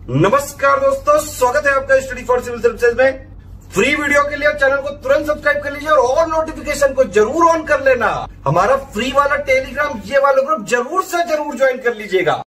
नमस्कार दोस्तों, स्वागत है आपका स्टडी फॉर सिविल सर्विसेज़ में। फ्री वीडियो के लिए चैनल को तुरंत सब्सक्राइब कर लीजिए और ऑल नोटिफिकेशन को ज़रूर ऑन कर लेना। हमारा फ्री वाला टेलीग्राम, ये वाला ग्रुप ज़रूर से ज़रूर ज्वाइन कर लीजिएगा।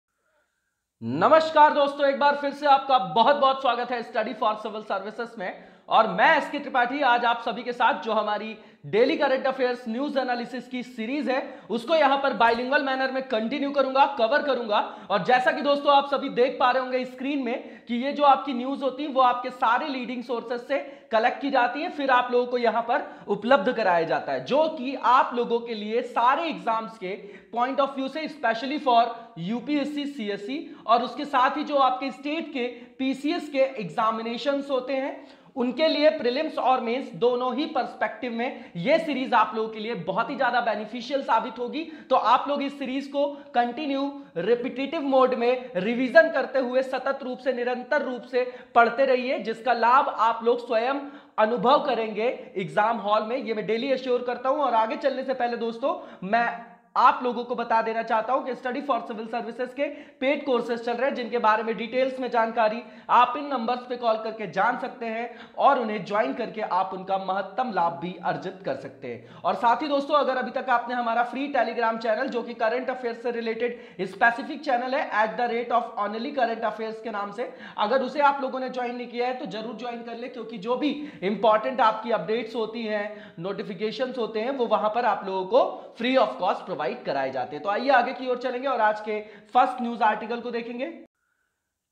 नमस्कार दोस्तों, एक बार फिर से आपका बहुत बहुत स्वागत है स्टडी फॉर सिविल सर्विसेज़ में। और मैं एस के त्रिपाठी, आज आप सभी के साथ, जो हमारी daily current affairs news analysis की सीरीज़ है। उसको यहाँ पर बाइलिंगुअल मैनर में कंटिन्यू करूँगा कवर करूँगा। और जैसा कि दोस्तों आप सभी देख पा रहे होंगे स्क्रीन में कि ये जो आपकी न्यूज़ होती है, वो आपके सारे लीडिंग सोर्सेस से कलेक्ट की जाती है। फिर आप लोगों को यहाँ पर उपलब्ध कराया जाता है, जो कि आप लोगों के लिए सारे एग्ज़ाम्स के पॉइंट ऑफ़ व्यू से स्पेशली फॉर यूपीएससी सीएससी और उसके साथ ही जो आपके स्टेट के पीसीएस के एग्जामिनेशन होते हैं। उनके लिए प्रीलिम्स और मेंस दोनों ही पर्सपेक्टिव में यह सीरीज़ आप लोगों के लिए बहुत ही ज़्यादा बेनिफिशियल साबित होगी। तो आप लोग इस सीरीज़ को कंटिन्यू रिपीटेटिव मोड में रिवीजन करते हुए सतत रूप से, निरंतर रूप से पढ़ते रहिए, जिसका लाभ आप लोग स्वयं अनुभव करेंगे एग्ज़ाम हॉल में। ये मैं डेली एश्योर करता हूँ। और आगे चलने से पहले दोस्तों, मैं आप लोगों को बता देना चाहता हूँ कि स्टडी फॉर सिविल सर्विसेज़ के पेड कोर्सेज चल रहे हैं, जिनके बारे में डिटेल्स में जानकारी आप इन नंबर्स पे कॉल करके जान सकते हैं और उन्हें ज्वाइन करके आप उनका महत्तम लाभ भी अर्जित कर सकते हैं। और साथ ही दोस्तों, अगर अभी तक आपने हमारा फ्री टेलीग्राम चैनल जो कि करंट अफेयर से रिलेटेड स्पेसिफिक चैनल है at the rate of only current affair के नाम से, अगर उसे आप लोगों ने ज्वाइन नहीं किया है तो ज़रूर ज्वाइन कर ले, क्योंकि जो भी इंपॉर्टेंट आपकी अपडेट्स होती हैं नोटिफिकेशन होते हैं, वो वहाँ पर आप लोगों को फ्री ऑफ़ कॉस्ट कराए जाते हैं। तो आइए आगे की ओर चलेंगे और आज के फ़र्स्ट न्यूज़ आर्टिकल को देखेंगे।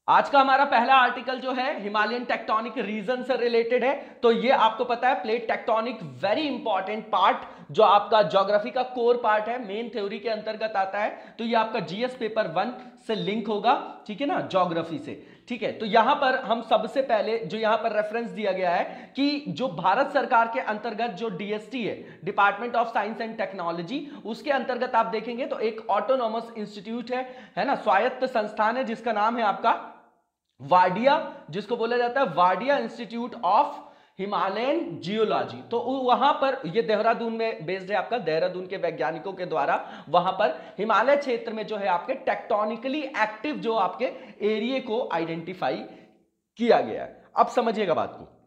आज का हमारा पहला आर्टिकल जो है हिमालयन टेक्टोनिक रीजन से रिलेटेड है। तो ये आपको पता है plate tectonic very important part जो आपका ज्योग्राफी का कोर पार्ट है मेन थ्योरी के अंतर्गत आता है। तो ये आपका जीएस पेपर वन से लिंक होगा, ठीक है ना ज्योग्राफी से। ठीक है तो यहाँ पर हम सबसे पहले जो यहाँ पर रेफरेंस दिया गया है कि जो भारत सरकार के अंतर्गत जो डीएसटी है department of science and technology उसके अंतर्गत आप देखेंगे तो एक ऑटोनोमस इंस्टीट्यूट है है ना? स्वायत्त संस्थान है जिसका नाम है आपका वाडिया, जिसको बोला जाता है Wadia institute of Himalayan geology. तो वहाँ पर, ये देहरादून में बेस्ड है आपका, देहरादून के वैज्ञानिकों के द्वारा वहाँ पर हिमालय क्षेत्र में जो है आपके टेक्टोनिकली एक्टिव जो आपके एरिए को आइडेंटिफाई किया गया है। अब समझिएगा बात को।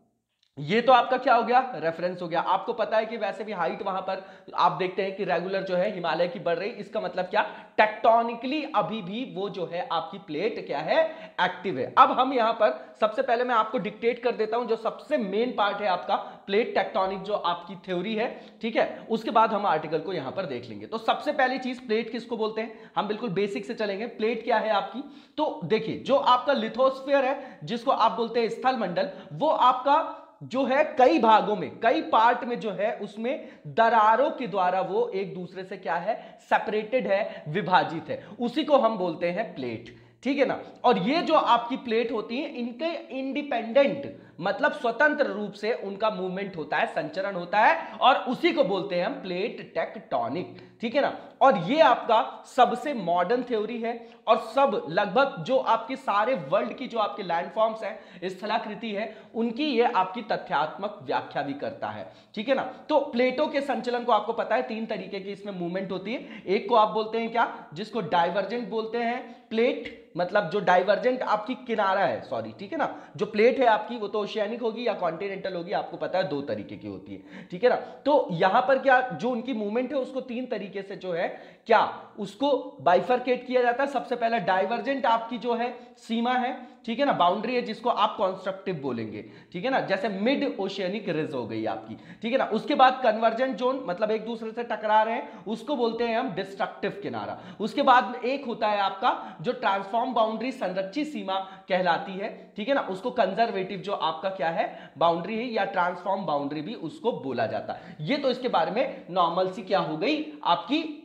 ये तो आपका क्या हो गया? रेफरेंस हो गया। आपको पता है कि वैसे भी हाइट वहाँ पर आप देखते हैं कि रेगुलर जो है हिमालय की बढ़ रही। इसका मतलब क्या? टेक्टोनिकली अभी भी वो जो है आपकी प्लेट क्या है? एक्टिव है। अब हम यहाँ पर सबसे पहले मैं आपको डिक्टेट कर देता हूँ जो सबसे मेन पार्ट है आपका प्लेट टेक्टोनिक जो आपकी थ्योरी है, ठीक है? उसके बाद हम आर्टिकल को यहाँ पर देख लेंगे। तो सबसे पहली चीज़ प्लेट किसको बोलते हैं? हम बिल्कुल बेसिक से चलेंगे। प्लेट क्या है आपकी? तो देखिए, जो आपका लिथोस्फेयर है, जिसको आप बोलते हैं स्थल मंडल वो आपका जो है कई भागों में, कई पार्ट में जो है उसमें दरारों के द्वारा वो एक दूसरे से क्या है? सेपरेटेड है, विभाजित है। उसी को हम बोलते हैं प्लेट ठीक है ना? और ये जो आपकी प्लेट होती है, इनके इंडिपेंडेंट मतलब स्वतंत्र रूप से उनका मूवमेंट होता है, संचरण होता है, और उसी को बोलते हैं हम प्लेट टेक्टोनिक ठीक है ना? और ये आपका सबसे मॉडर्न थ्योरी है, और सब लगभग जो आपके सारे वर्ल्ड की जो आपके लैंडफॉर्म्स है स्थलाकृति है, उनकी ये आपकी तथ्यात्मक व्याख्या भी करता है, ठीक है ना? तो प्लेटों के संचलन को आपको पता है, तीन तरीके की इसमें मूवमेंट होती है। एक को आप बोलते हैं क्या? जिसको डाइवर्जेंट बोलते हैं। प्लेट मतलब जो डाइवर्जेंट आपकी किनारा है सॉरी ठीक है ना? जो प्लेट है आपकी, वो तो ओशियानिक होगी या कॉन्टिनेंटल होगी, आपको पता है दो तरीके की होती है। ठीक है ना? तो यहाँ पर क्या, जो उनकी मूवमेंट है, उसको तीन तरीके से जो है क्या उसको बाइफरकेट किया जाता है? सबसे पहले डाइवर्जेंट आपकी जो है, सीमा है, ठीक है ना? बाउंड्री है जिसको आप कॉन्स्ट्रक्टिव बोलेंगे, ठीक है ना? जैसे मिड ओशियनिक रिज हो गई आपकी, ठीक है ना? उसके बाद कन्वर्जेंट जोन मतलब एक दूसरे से टकरा रहे हैं, उसको बोलते हैं हम डिस्ट्रक्टिव किनारा। उसके बाद एक होता है आपका, जो ट्रांसफॉर्म बाउंड्री संरक्षित सीमा कहलाती है, ठीक है ना? उसको कंजर्वेटिव जो आपका क्या है? बाउंड्री है, या ट्रांसफॉर्म बाउंड्री भी उसको बोला जाता है। ये तो इसके बारे में नॉर्मल सी क्या हो गई? आपकी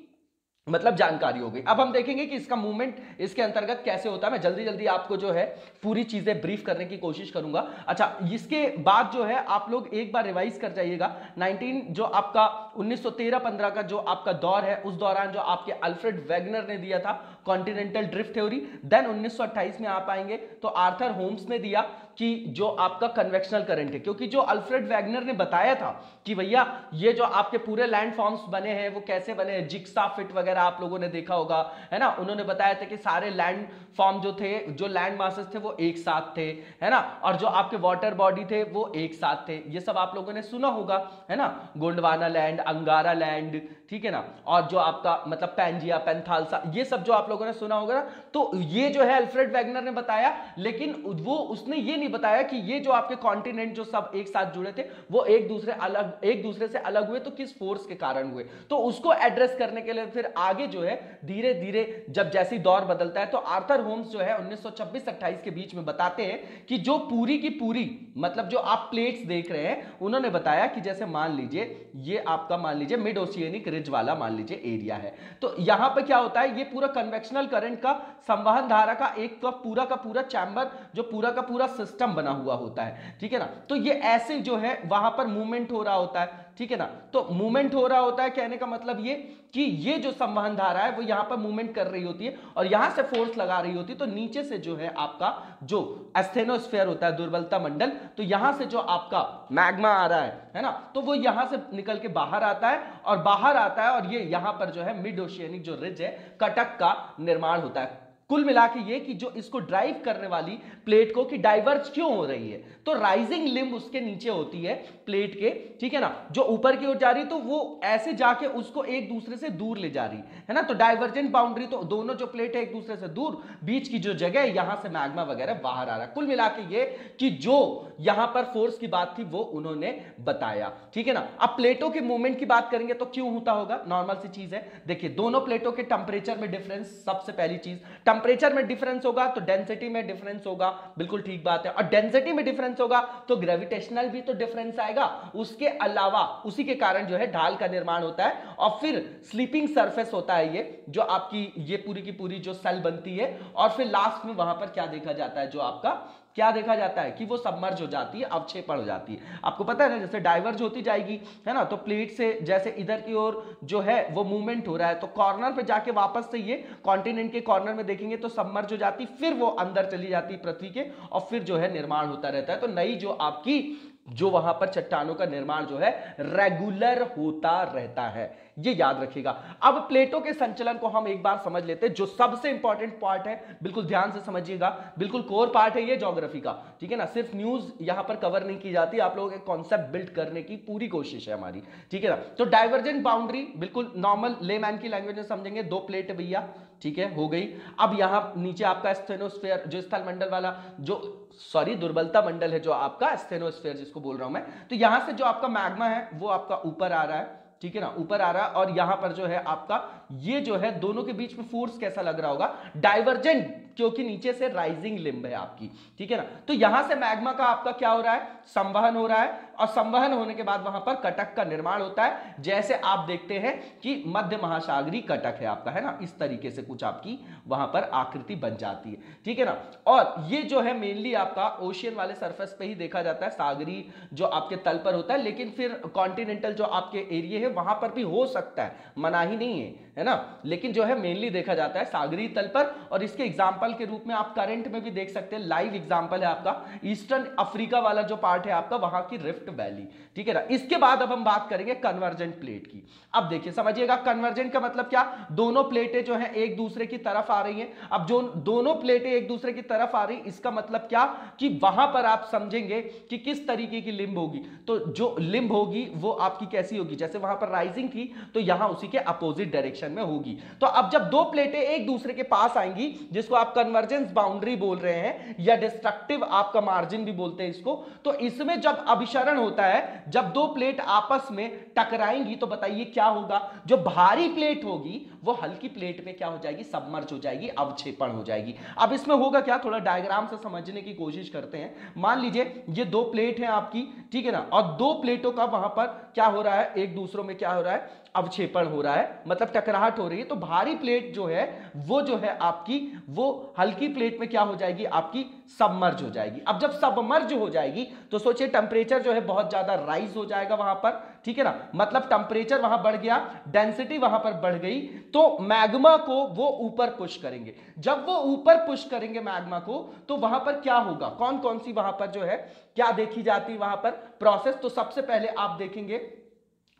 मतलब जानकारी हो गई। अब हम देखेंगे कि इसका मूवमेंट इसके अंतर्गत कैसे होता है। मैं जल्दी जल्दी आपको जो है पूरी चीज़ें ब्रीफ करने की कोशिश करूँगा। अच्छा इसके बाद जो है आप लोग एक बार रिवाइज कर जाइएगा। 19 जो आपका 1913-15 का जो आपका दौर है, उस दौरान जो आपके अल्फ्रेड वैगनर ने दिया था, कॉन्टिनेंटल ड्रिफ्ट थ्योरी। देन 1928 में आप आएँगे तो आर्थर होम्स ने दिया। कि जो आपका कन्वेक्शनल करंट है, क्योंकि जो अल्फ्रेड वैगनर ने बताया था कि भैया, ये जो आपके पूरे लैंड फॉर्म्स बने हैं, वो कैसे बने हैं? जिक्सा फिट वगैरह आप लोगों ने देखा होगा, है ना? उन्होंने बताया था कि सारे लैंड फॉर्म जो थे, जो लैंड मासेस थे, वो एक साथ थे, है ना? और जो आपके वाटर बॉडी थे, वो एक साथ थे। ये सब आप लोगों ने सुना होगा, है ना? गोंडवाना लैंड अंगारा लैंड ठीक है ना? और जो आपका मतलब पैंजिया पेंथालसा ये सब जो आप लोगों ने सुना होगा ना तो ये जो है अल्फ्रेड वैगनर ने बताया, लेकिन वो उसने ये नहीं बताया कि ये जो आपके कॉन्टिनेंट जो सब एक साथ जुड़े थे, वो एक दूसरे अलग, एक दूसरे से अलग हुए तो किस फोर्स के कारण हुए? तो उसको एड्रेस करने के लिए फिर आगे जो है धीरे धीरे जब जैसी दौर बदलता है तो आर्थर होम्स जो है 1926-28 के बीच में बताते हैं कि जो पूरी की पूरी मतलब जो आप प्लेट्स देख रहे हैं, उन्होंने बताया कि जैसे मान लीजिए, ये आपका मान लीजिए मिड ओशियनिक रिज वाला मान लीजिए एरिया है। तो यहाँ पर क्या होता है, ये पूरा कन्वेक्शनल करंट का संवहन धारा का एक का पूरा का पूरा चैम्बर जो पूरा का पूरा सिस्टम बना हुआ होता है। ठीक है ना? तो ये ऐसे जो है, वहाँ पर मूवमेंट हो रहा होता है। ठीक है ना? तो मूवमेंट हो रहा होता है, कहने का मतलब ये कि ये जो संवहन धारा है, वो यहाँ पर मूवमेंट कर रही होती है और यहाँ से फोर्स लगा रही होती है तो नीचे से जो है आपका जो एस्थेनोस्फेयर होता है, दुर्बलता मंडल तो यहाँ से जो आपका मैग्मा आ रहा है है ना? तो वो यहाँ से निकल के बाहर आता है और बाहर आता है और ये यहाँ पर जो है मिड ओशियनिक जो रिज है, कटक का निर्माण होता है। कुल मिला के ये कि जो इसको ड्राइव करने वाली प्लेट को कि डाइवर्ज क्यों हो रही है? तो राइजिंग लिम्ब उसके नीचे होती है प्लेट के, ठीक है ना? जो ऊपर की ओर जा रही तो वो ऐसे जाके उसको एक दूसरे से दूर ले जा रही है ना? तो डाइवर्जेंट बाउंड्री तो दोनों जो प्लेट है एक दूसरे से दूर, बीच की जो जगह है, यहाँ से मैग्मा वगैरह बाहर आ रहा है। कुल मिला के ये कि जो यहाँ पर फोर्स की बात थी, वो उन्होंने बताया, ठीक है ना? अब प्लेटों के मूवमेंट की बात करेंगे तो क्यों होता होगा? नॉर्मल सी चीज़ है। देखिए, दोनों प्लेटों के टेम्परेचर में डिफरेंस सबसे पहली चीज़ टेंपरेचर में डिफरेंस होगा तो डेंसिटी में डिफरेंस होगा। बिल्कुल ठीक बात है। और डेंसिटी में डिफरेंस होगा तो ग्रेविटेशनल भी तो डिफरेंस आएगा। उसके अलावा, उसी के कारण जो है, ढाल का निर्माण होता है। और फिर स्लीपिंग सरफेस होता है ये, जो आपकी, ये पूरी की पूरी जो सेल बनती है। और फिर लास्ट में वहाँ पर क्या देखा जाता है, जो आपका क्या देखा जाता है कि वो सबमर्ज हो जाती है, अवक्षेपण हो जाती है। आपको पता है ना, जैसे डाइवर्ज होती जाएगी, है ना तो प्लेट से जैसे इधर की ओर जो है, वो मूवमेंट हो रहा है तो कॉर्नर पे जाके वापस से ये कॉन्टिनेंट के कॉर्नर में देखेंगे तो सबमर्ज हो जाती, फिर वो अंदर चली जाती पृथ्वी के, और फिर जो है निर्माण होता रहता है। तो नई जो आपकी जो वहाँ पर चट्टानों का निर्माण जो है रेगुलर होता रहता है। ये याद रखिएगा। अब प्लेटों के संचलन को हम एक बार समझ लेते हैं, जो सबसे इंपॉर्टेंट पार्ट है, बिल्कुल ध्यान से समझिएगा। बिल्कुल कोर पार्ट है ये ज्योग्राफी का। ठीक है ना? सिर्फ़ न्यूज़ यहाँ पर कवर नहीं की जाती, आप लोगों के कॉन्सेप्ट बिल्ड करने की पूरी कोशिश है हमारी। ठीक है ना? तो डाइवर्जेंट बाउंड्री बिल्कुल नॉर्मल लेमैन की लैंग्वेज में समझेंगे, दो प्लेट भैया। ठीक है? हो गई। अब यहाँ नीचे आपका स्टेनोस्फेयर जो स्थल मंडल वाला, जो सॉरी दुर्बलता मंडल है जो आपका स्थेनोस्फेयर जिसको बोल रहा हूँ मैं। तो यहाँ से जो आपका मैग्मा है, वो आपका ऊपर आ रहा है, ठीक है ना? ऊपर आ रहा है और यहाँ पर जो है आपका ये जो है, दोनों के बीच में फोर्स कैसा लग रहा होगा? डाइवर्जेंट क्योंकि नीचे से राइजिंग लिम्ब है आपकी, ठीक है ना? तो यहाँ से मैग्मा का आपका क्या हो रहा है? संवहन हो रहा है, और संवहन होने के बाद वहाँ पर कटक का निर्माण होता है। जैसे आप देखते हैं कि मध्य महासागरी कटक है आपका, है ना? इस तरीके से कुछ आपकी वहाँ पर आकृति बन जाती है, ठीक है ना? और ये जो है मेनली आपका ओशियन वाले सरफेस पे ही देखा जाता है, सागरी जो आपके तल पर होता है, लेकिन फिर कॉन्टिनेंटल जो आपके एरिए है, वहाँ पर भी हो सकता है मना ही नहीं है। है ना? लेकिन जो है मेनली देखा जाता है सागरी तल पर और इसके एग्ज़ाम्पल के रूप में आप करंट में भी देख सकते हैं। लाइव एग्ज़ाम्पल है आपका। ईस्टर्न अफ्रीका वाला जो पार्ट है आपका, वहाँ की रिफ्ट वैली ठीक है ना? इसके बाद अब हम बात करेंगे कन्वर्जेंट प्लेट की। अब देखिए, समझिएगा कन्वर्जेंट का मतलब क्या? दोनों प्लेटें जो है, एक दूसरे की तरफ़ आ रही है। अब जो दोनों प्लेटें एक दूसरे की तरफ़ आ रही, इसका मतलब क्या? कि वहाँ पर आप समझेंगे कि किस तरीके की लिंब होगी। तो जो लिंब होगी, वो आपकी कैसी होगी? जैसे वहाँ पर राइजिंग थी तो यहाँ उसी के अपोजिट डायरेक्शन में होगी। तो अब जब दो प्लेटें एक दूसरे के पास आएँगी, जिसको आप कन्वर्जेंस बाउंड्री बोल रहे हैं, या डिस्ट्रक्टिव आपका मार्जिन भी बोलते हैं इसको तो इसमें जब अभिशरण होता है, जब दो प्लेट आपस में टकराएँगी तो बताइए क्या होगा? जो भारी प्लेट होगी वो हल्की प्लेट में क्या हो जाएगी? सबमर्ज हो जाएगी, अवक्षेपण हो जाएगी। अब इसमें होगा क्या? थोड़ा डायग्राम से समझने की कोशिश करते हैं। मान लीजिए, ये दो प्लेट है आपकी, ठीक है ना? और दो प्लेटों का वहाँ पर क्या हो रहा है? एक दूसरों में क्या हो रहा है? अवक्षेपण हो रहा है। मतलब टकराहट हो रही है। तो भारी प्लेट जो है, वो जो है आपकी, वो हल्की प्लेट में क्या हो जाएगी? आपकी सबमर्ज हो जाएगी। अब जब सबमर्ज हो जाएगी तो सोचिए टेम्परेचर जो है बहुत ज़्यादा राइज हो जाएगा वहाँ पर। ठीक है ना? मतलब टेम्परेचर वहाँ बढ़ गया डेंसिटी वहाँ पर बढ़ गई तो मैग्मा को वो ऊपर पुश करेंगे। जब वो ऊपर पुश करेंगे मैग्मा को तो वहाँ पर क्या होगा? कौन कौन सी वहाँ पर जो है, क्या देखी जाती वहाँ पर? प्रोसेस तो सबसे पहले आप देखेंगे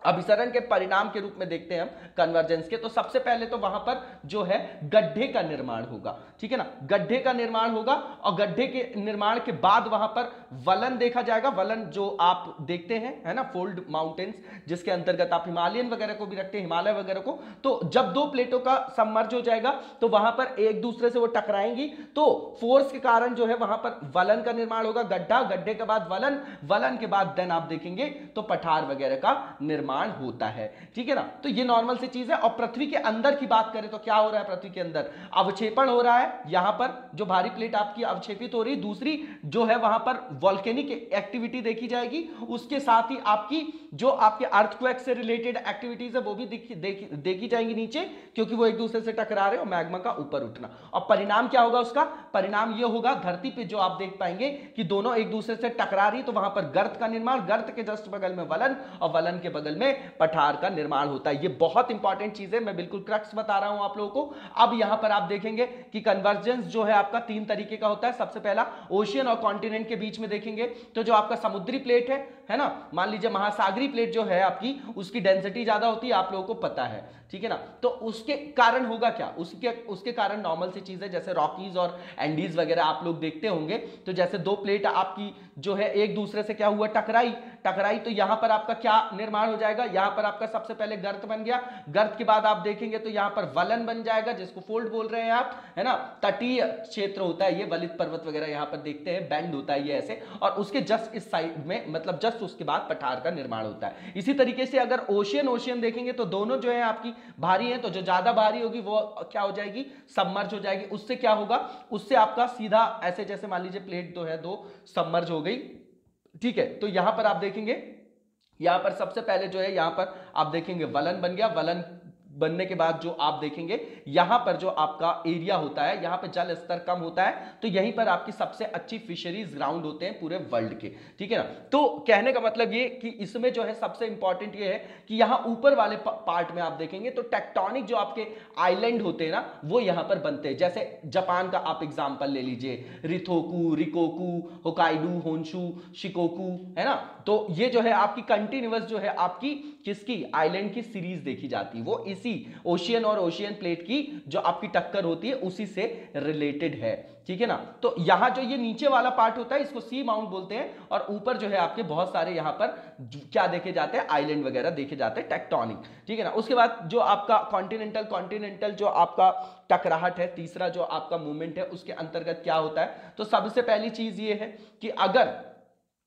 अभिसरण के परिणाम के रूप में देखते हैं हम कन्वर्जेंस के। तो सबसे पहले तो वहाँ पर जो है, गड्ढे का निर्माण होगा। ठीक है ना? गड्ढे का निर्माण होगा और गड्ढे के निर्माण के बाद वहाँ पर वलन देखा जाएगा। वलन जो आप देखते हैं, है ना फोल्ड माउंटेन्स जिसके अंतर्गत आप हिमालयन वगैरह को भी रखते हैं, हिमालय वगैरह को तो जब दो प्लेटों का सम्मर्ज हो जाएगा तो वहाँ पर एक दूसरे से वो टकराएँगी। तो फोर्स के कारण जो है, वहाँ पर वलन का निर्माण होगा, गड्ढा, गड्ढे के बाद वलन वलन के बाद देन आप देखेंगे तो पठार वगैरह का निर्माण होता है। ठीक है ना? तो ये नॉर्मल सी चीज़ है। और पृथ्वी के अंदर की बात करें तो क्या हो रहा है पृथ्वी के अंदर? अवक्षेपण हो रहा है। यहाँ पर जो भारी प्लेट आपकी अवक्षेपित हो रही दूसरी जो है वहाँ पर वॉल्केनिक एक्टिविटी देखी जाएगी। उसके साथ ही आपकी जो आपके अर्थक्वेक से रिलेटेड एक्टिविटीज़ है, वो भी देखी जाएँगी नीचे, क्योंकि वो एक दूसरे से टकरा रहे हो मैग्मा का ऊपर उठना। और परिणाम क्या होगा उसका? परिणाम ये होगा, धरती पे जो आप देख पाएँगे कि दोनों एक दूसरे से टकरा रही तो वहाँ पर गर्त का निर्माण, गर्त के जस्ट बगल में वलन और वलन के बगल में पठार का निर्माण होता है। ये बहुत इंपॉर्टेंट चीज़ है। मैं बिल्कुल क्रक्स बता रहा हूँ आप लोगों को। अब यहाँ पर आप देखेंगे कि कन्वर्जेंस जो है आपका तीन तरीके का होता है। सबसे पहला ओशियन और कॉन्टिनेंट के बीच में देखेंगे। तो जो आपका समुद्री प्लेट है है ना? मान लीजिए महासागरी प्लेट जो है आपकी, उसकी डेंसिटी ज़्यादा होती है, आप लोगों को पता है, ठीक है ना? तो उसके कारण होगा क्या? उसके उसके कारण नॉर्मल सी चीज़ है, जैसे रॉकीज और एंडीज वगैरह आप लोग देखते होंगे। तो जैसे दो प्लेट आपकी जो है, एक दूसरे से क्या हुआ? टकराई। टकराई तो यहाँ पर आपका क्या निर्माण हो जाएगा? यहाँ पर आपका सबसे पहले गर्त बन गया। गर्त के बाद आप देखेंगे तो यहाँ पर वलन बन जाएगा, जिसको फोल्ड बोल रहे हैं आप, है ना? तटीय क्षेत्र होता है ये, वलित पर्वत वगैरह यहाँ पर देखते हैं बैंड होता है ये ऐसे। और उसके जस्ट इस साइड में मतलब जस्ट उसके बाद पठार का निर्माण होता है। इसी तरीके से अगर ओशियन ओशियन देखेंगे तो दोनों जो है आपकी भारी है तो जो ज़्यादा भारी होगी वो क्या हो जाएगी? सबमर्ज हो जाएगी। उससे क्या होगा? उससे आपका सीधा ऐसे जैसे मान लीजिए प्लेट दो है, दो सबमर्ज हो गई। ठीक है तो यहाँ पर आप देखेंगे, यहाँ पर सबसे पहले जो है, यहाँ पर आप देखेंगे वलन बन गया। वलन बनने के बाद जो आप देखेंगे, यहाँ पर जो आपका एरिया होता है, यहाँ पर जल स्तर कम होता है तो यहीं पर आपकी सबसे अच्छी फिशरीज ग्राउंड होते हैं पूरे वर्ल्ड के, ठीक है ना? तो कहने का मतलब ये कि इसमें जो है सबसे इंपॉर्टेंट ये है कि यहाँ ऊपर वाले पार्ट में आप देखेंगे तो टेक्टोनिक जो आपके आइलैंड होते हैं ना, वो यहाँ पर बनते हैं। जैसे जापान का आप एग्ज़ाम्पल ले लीजिए रिथोकू रिकोकू होकाइडू होन्शू शिकोकू है ना? तो ये जो है आपकी कंटिन्यूस जो है आपकी किसकी? आइलैंड की सीरीज़ देखी जाती है। वो इसी ओशियन और ओशियन प्लेट की जो आपकी टक्कर होती है, उसी से रिलेटेड है। ठीक है ना? तो यहाँ जो ये नीचे वाला पार्ट होता है, इसको सी माउंट बोलते हैं और ऊपर जो है आपके बहुत सारे यहाँ पर क्या देखे जाते हैं आइलैंड वगैरह देखे जाते हैं टेक्टोनिक ठीक है ना? उसके बाद जो आपका कॉन्टिनेंटल कॉन्टिनेंटल जो आपका टकराहट है, तीसरा जो आपका मूवमेंट है, उसके अंतर्गत क्या होता है? तो सबसे पहली चीज़ ये है कि अगर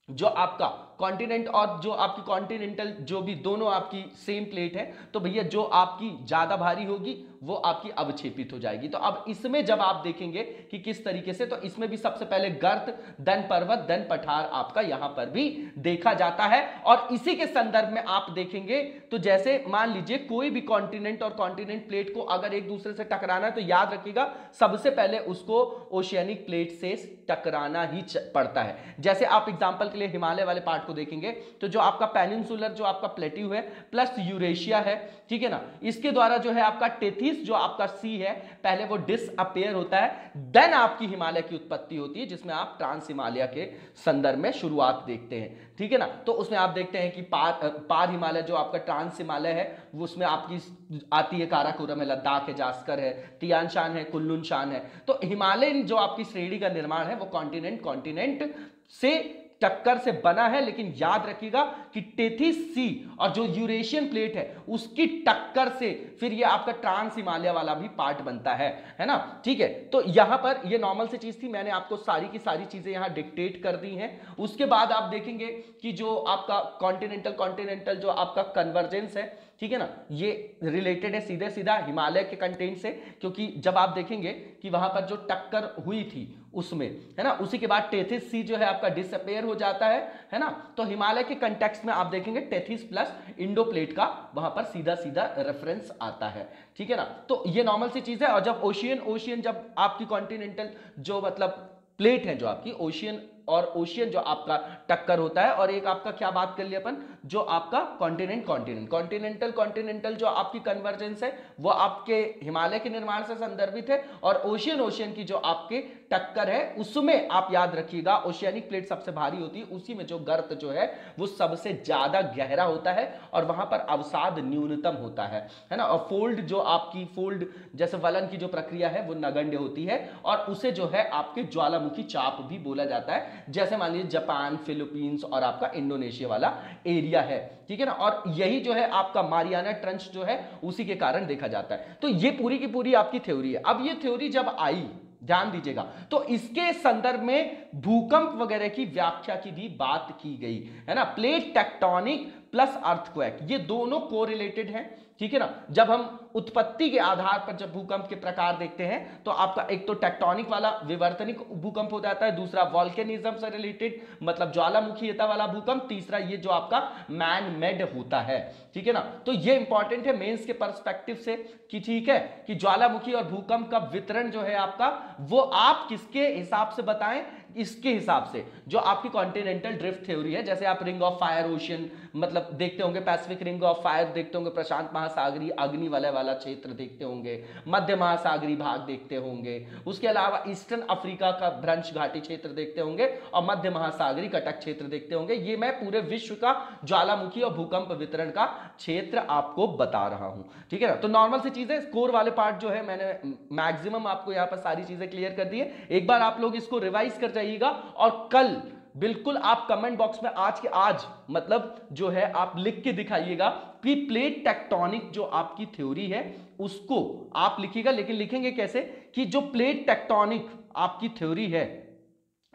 जो आपका कॉन्टिनेंट और जो आपकी कॉन्टिनेंटल जो भी दोनों आपकी सेम प्लेट है तो भैया जो आपकी ज़्यादा भारी होगी वो आपकी अवक्षेपित हो जाएगी। तो अब इसमें जब आप देखेंगे कि किस तरीके से तो इसमें भी सबसे पहले गर्त, दन पर्वत, दन पठार आपका यहाँ पर भी देखा जाता है। और इसी के संदर्भ में आप देखेंगे तो जैसे मान लीजिए कोई भी कॉन्टिनेंट और कॉन्टिनेंट प्लेट को अगर एक दूसरे से टकराना है तो याद रखिएगा, सबसे पहले उसको ओशियनिक प्लेट से टकराना ही पड़ता है। जैसे आप एग्ज़ाम्पल के लिए हिमालय वाले पार्ट को देखेंगे तो जो आपका पेनिनसुलर जो आपका प्लेट्यू है प्लस यूरेशिया है, ठीक है ना? इसके द्वारा जो है आपका टेथिस जो आपका सी है, पहले वो डिस अपेयर होता है देन आपकी हिमालय की उत्पत्ति होती है, जिसमें आप ट्रांस हिमालय के संदर्भ में शुरुआत देखते हैं। ठीक है ना? तो उसमें आप देखते हैं कि पार पार हिमालय जो आपका ट्रांस हिमालय है, वो उसमें आपकी आती है काराकोरम है लद्दाख है, जास्कर है तियान शान है कुल्लून शान है। तो हिमालयन जो आपकी श्रेणी का निर्माण है, वो कॉन्टिनेंट कॉन्टिनेंट से टक्कर से बना है, लेकिन याद रखिएगा कि टेथिस सी और जो यूरेशियन प्लेट है, उसकी टक्कर से फिर ये आपका ट्रांस हिमालय वाला भी पार्ट बनता है है ना? ठीक है? तो यहाँ पर ये नॉर्मल सी चीज़ थी, मैंने आपको सारी की सारी चीज़ें यहाँ डिक्टेट कर दी हैं। उसके बाद आप देखेंगे कि जो आपका कॉन्टिनेंटल कॉन्टिनेंटल जो आपका कन्वर्जेंस है ठीक है ना? ये रिलेटेड है सीधे सीधा हिमालय के कंटेंट से, क्योंकि जब आप देखेंगे कि वहाँ पर जो टक्कर हुई थी उसमें, है ना? उसी के बाद टेथिस सी जो है आपका डिसअपेयर हो जाता है है ना? तो हिमालय के कंटेक्स्ट में आप देखेंगे टेथिस प्लस इंडो प्लेट का वहाँ पर सीधा सीधा रेफरेंस आता है, ठीक है ना? तो ये नॉर्मल सी चीज़ है और जब ओशियन ओशियन जब आपकी कॉन्टिनेंटल जो मतलब प्लेट है जो आपकी ओशियन और ओशियन जो आपका टक्कर होता है, और एक आपका क्या बात कर लिया अपन? जो आपका कॉन्टिनेंट कॉन्टिनेंट कॉन्टिनेंटल कॉन्टिनेंटल जो आपकी कन्वर्जेंस है, वो आपके हिमालय के निर्माण से संदर्भित है, और ओशियन ओशियन की जो आपके टक्कर है, उसमें आप याद रखिएगा, ओशियानिक प्लेट सबसे भारी होती है, उसी में जो गर्त जो है, वो सबसे ज़्यादा गहरा होता है और वहाँ पर अवसाद न्यूनतम होता है है ना? और फोल्ड जो आपकी, फोल्ड जैसे वलन की जो प्रक्रिया है, वो नगण्य होती है और उसे जो है, आपके ज्वालामुखी चाप भी बोला जाता है, जैसे मान लीजिए जापान, फिलीपींस और आपका इंडोनेशिया वाला एरिया है, ठीक है ना? और यही जो है, आपका मारियाना ट्रंच जो है, उसी के कारण देखा जाता है। तो ये पूरी की पूरी आपकी थ्योरी है। अब ये थ्योरी जब आई ध्यान दीजिएगा। तो इसके संदर्भ में भूकंप वगैरह की व्याख्या की भी बात की गई, है ना? प्लेट टेक्टोनिक प्लस अर्थक्वेक ये दोनों कोरिलेटेड हैं, ठीक है ना? जब हम उत्पत्ति के आधार पर जब भूकंप के प्रकार देखते हैं तो आपका एक तो टेक्टोनिक वाला विवर्तनिक भूकंप हो जाता है, दूसरा वॉल्केनिज्म से रिलेटेड मतलब ज्वालामुखीता वाला भूकंप, तीसरा ये जो आपका मैन मेड होता है, ठीक है ना? तो ये इंपॉर्टेंट है मेंस के परस्पेक्टिव से, कि ठीक है, कि ज्वालामुखी और भूकंप का वितरण जो है आपका, वो आप किसके हिसाब से बताएँ? इसके हिसाब से, जो आपकी कॉन्टिनेंटल ड्रिफ्ट थ्योरी है, जैसे आप रिंग ऑफ़ फायर ओशियन मतलब देखते होंगे पैसिफिक रिंग ऑफ़ फायर देखते होंगे प्रशांत महासागरी, अग्नि वाले वाला क्षेत्र देखते होंगे, मध्य महासागरी भाग देखते होंगे, उसके अलावा ईस्टर्न अफ्रीका का भ्रंश घाटी क्षेत्र देखते होंगे, और मध्य महासागरी कटक क्षेत्र देखते होंगे। ये मैं पूरे विश्व का ज्वालामुखी और भूकंप वितरण का क्षेत्र आपको बता रहा हूँ। ठीक है ना? तो नॉर्मल सी चीज़ें स्कोर वाले पार्ट जो है, मैंने मैक्सिमम आपको यहाँ पर सारी चीज़ें क्लियर कर दी है। एक बार आप लोग इसको रिवाइज कर जाइएगा और कल, बिल्कुल आप कमेंट बॉक्स में आज के आज मतलब जो है, आप लिख के दिखाइएगा कि प्लेट टेक्टोनिक जो आपकी थ्योरी है, उसको आप लिखिएगा, लेकिन लिखेंगे कैसे कि जो प्लेट टेक्टोनिक आपकी थ्योरी है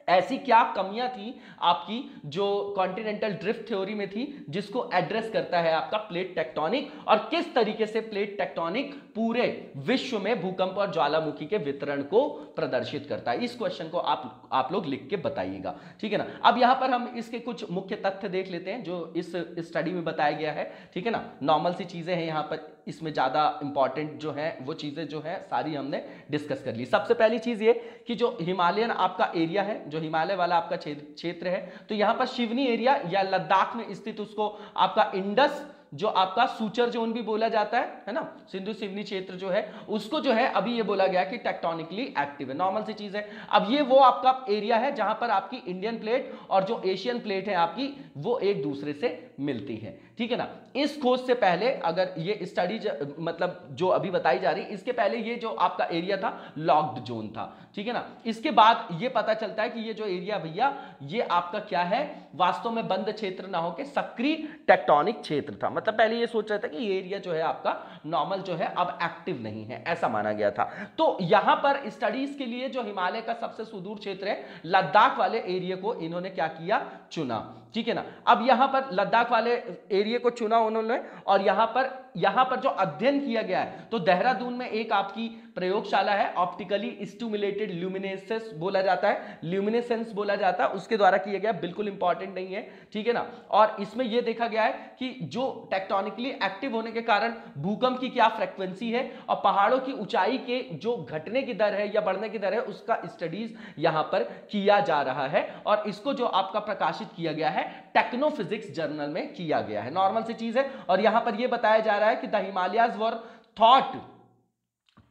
ऐसी क्या कमियाँ थी आपकी जो कॉन्टिनेंटल ड्रिफ्ट थ्योरी में थी, जिसको एड्रेस करता है आपका प्लेट टेक्टोनिक और किस तरीके से प्लेट टेक्टोनिक पूरे विश्व में भूकंप और ज्वालामुखी के वितरण को प्रदर्शित करता है। इस क्वेश्चन को आप आप लोग लिख के बताइएगा। ठीक है ना? अब यहाँ पर हम इसके कुछ मुख्य तथ्य देख लेते हैं, जो इस स्टडी में बताया गया है। ठीक है ना? नॉर्मल सी चीज़ें हैं यहाँ पर। इसमें ज़्यादा इंपॉर्टेंट जो है, वो चीज़ें जो है, सारी हमने डिस्कस कर ली। सबसे पहली चीज़ ये कि जो हिमालयन आपका एरिया है, जो हिमालय वाला आपका क्षेत्र है तो यहाँ पर शिवनी एरिया या लद्दाख में स्थित उसको आपका इंडस जो आपका सूचर जोन भी बोला जाता है है ना? सिंधु सिवनी क्षेत्र जो है, उसको जो है, अभी ये बोला गया कि टेक्टोनिकली एक्टिव है। नॉर्मल सी चीज़ है। अब ये वो आपका एरिया है जहाँ पर आपकी इंडियन प्लेट और जो एशियन प्लेट है आपकी, वो एक दूसरे से मिलती है। ठीक है ना? इस खोज से पहले अगर ये स्टडी मतलब जो अभी बताई जा रही, इसके पहले ये जो आपका एरिया था लॉक्ड जोन था। ठीक है ना? इसके बाद ये पता चलता है कि ये जो एरिया भैया, ये आपका क्या है? वास्तव में बंद क्षेत्र ना होकर सक्रिय टेक्टोनिक क्षेत्र था। मतलब पहले ये सोच रहा था कि ये एरिया जो है आपका नॉर्मल जो है अब एक्टिव नहीं है, ऐसा माना गया था। तो यहाँ पर स्टडीज़ के लिए जो हिमालय का सबसे सुदूर क्षेत्र है, लद्दाख वाले एरिया को इन्होंने क्या किया? चुना। ठीक है ना? अब यहाँ पर लद्दाख वाले एरिया को चुना उन्होंने और यहाँ पर यहाँ पर जो अध्ययन किया गया है तो देहरादून में एक आपकी प्रयोगशाला है ऑप्टिकली स्टूमुलेटेड ल्यूमिनेसेंस बोला जाता है। ल्यूमिनेसेंस बोला जाता है, उसके द्वारा किया गया, बिल्कुल इंपॉर्टेंट नहीं है, ठीक है ना? और इसमें यह देखा गया है कि जो टेक्टोनिकली एक्टिव होने के कारण भूकंप की क्या फ्रिक्वेंसी है और पहाड़ों की ऊंचाई के जो घटने की दर है या बढ़ने की दर है, उसका स्टडीज़ यहाँ पर किया जा रहा है। और इसको जो आपका प्रकाशित किया गया है टेक्नोफिजिक्स जर्नल में किया गया है। नॉर्मल सी चीज़ है। और यहाँ पर यह बताया जा रहा है कि the Himalayas were thought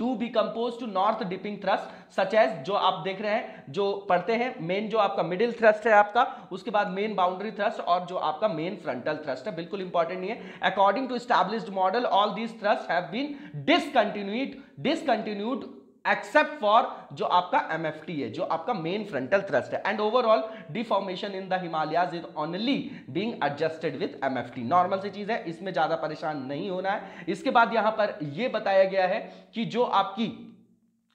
to be compose to north dipping thrust such as जो आप देख रहे हैं, जो पढ़ते हैं मेन जो आपका मिडिल थ्रस्ट है आपका, उसके बाद मेन बाउंड्री थ्रस्ट और जो आपका मेन फ्रंटल थ्रस्ट है, बिल्कुल इंपॉर्टेंट नहीं है। According to established model all these thrust have been discontinued discontinued except for जो आपका MFT है, जो आपका मेन फ्रंटल थ्रस्ट है. And overall deformation in the Himalayas is only being adjusted with M normal सी चीज़ है, इसमें ज़्यादा परेशान नहीं होना है. इसके बाद यहाँ पर यह बताया गया है कि जो आपकी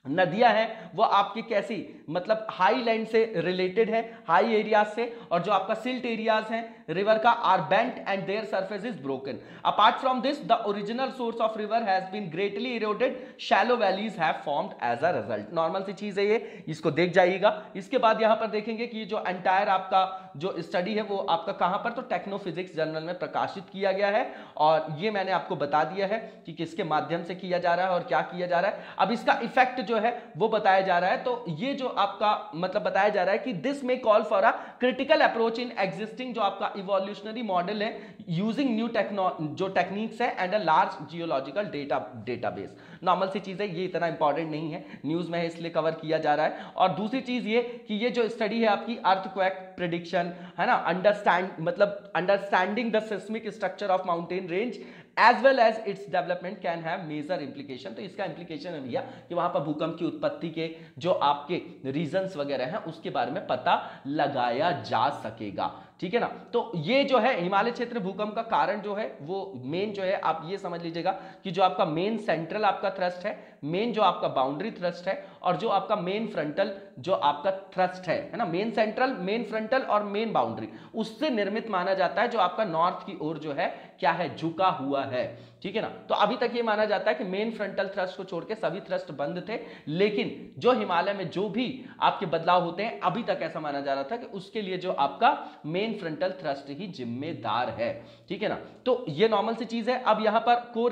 नदियाँ हैं, वो आपकी कैसी मतलब हाई लैंड से रिलेटेड है हाई एरियाज़ से, और जो आपका सिल्ट एरियाज़ हैं रिवर का are bent and their surface is broken apart from this the original source of river has been greatly eroded shallow valleys have formed as a result normal सी चीज़ है ये। इसको देख जाइएगा। इसके बाद यहाँ पर देखेंगे कि जो एंटायर आपका जो स्टडी है वो आपका कहाँ पर? तो टेक्नोफिजिक्स जर्नल में प्रकाशित किया गया है। और ये मैंने आपको बता दिया है कि किसके माध्यम से किया जा रहा है और क्या किया जा रहा है। अब इसका इफ़ेक्ट जो है वो बताया जा रहा है। तो ये जो आपका मतलब बताया जा रहा है कि दिस में call for a critical approach in existing जो आपका इवोल्यूशनरी मॉडल है यूजिंग न्यू टेक्नो जो टेक्निक्स है and a large geological data database normal सी चीज़ है ये इतना इंपॉर्टेंट नहीं है न्यूज़ में इसलिए कवर किया जा रहा है। और दूसरी चीज़ ये कि ये जो स्टडी है आपकी अर्थक्वेक प्रिडिक्शन है ना? अंडरस्टैंड मतलब understanding the seismic structure of mountain range as well as its development can have major implication तो इसका इंप्लीकेशन है भैया कि वहाँ पर भूकंप की उत्पत्ति के जो आपके रीजंस वगैरह हैं, उसके बारे में पता लगाया जा सकेगा। ठीक है ना? तो ये जो है, हिमालय क्षेत्र भूकंप का कारण जो है, वो मेन जो है, आप ये समझ लीजिएगा कि जो आपका मेन सेंट्रल आपका थ्रस्ट है मेन जो आपका बाउंड्री थ्रस्ट है, और जो आपका मेन फ्रंटल जो आपका थ्रस्ट है है ना? मेन सेंट्रल मेन फ्रंटल और मेन बाउंड्री उससे निर्मित माना जाता है जो आपका नॉर्थ की ओर जो है, क्या है? झुका हुआ है। ठीक है ना? तो अभी तक ये माना जाता है कि मेन फ्रंटल थ्रस्ट को छोड़ के सभी थ्रस्ट बंद थे, लेकिन जो हिमालय में जो भी आपके बदलाव होते हैं, अभी तक ऐसा माना जा रहा था कि उसके लिए जो आपका मेन फ्रंटल थ्रस्ट ही जिम्मेदार है। ठीक है ना? तो ये नॉर्मल सी चीज़ है। अब यहाँ पर को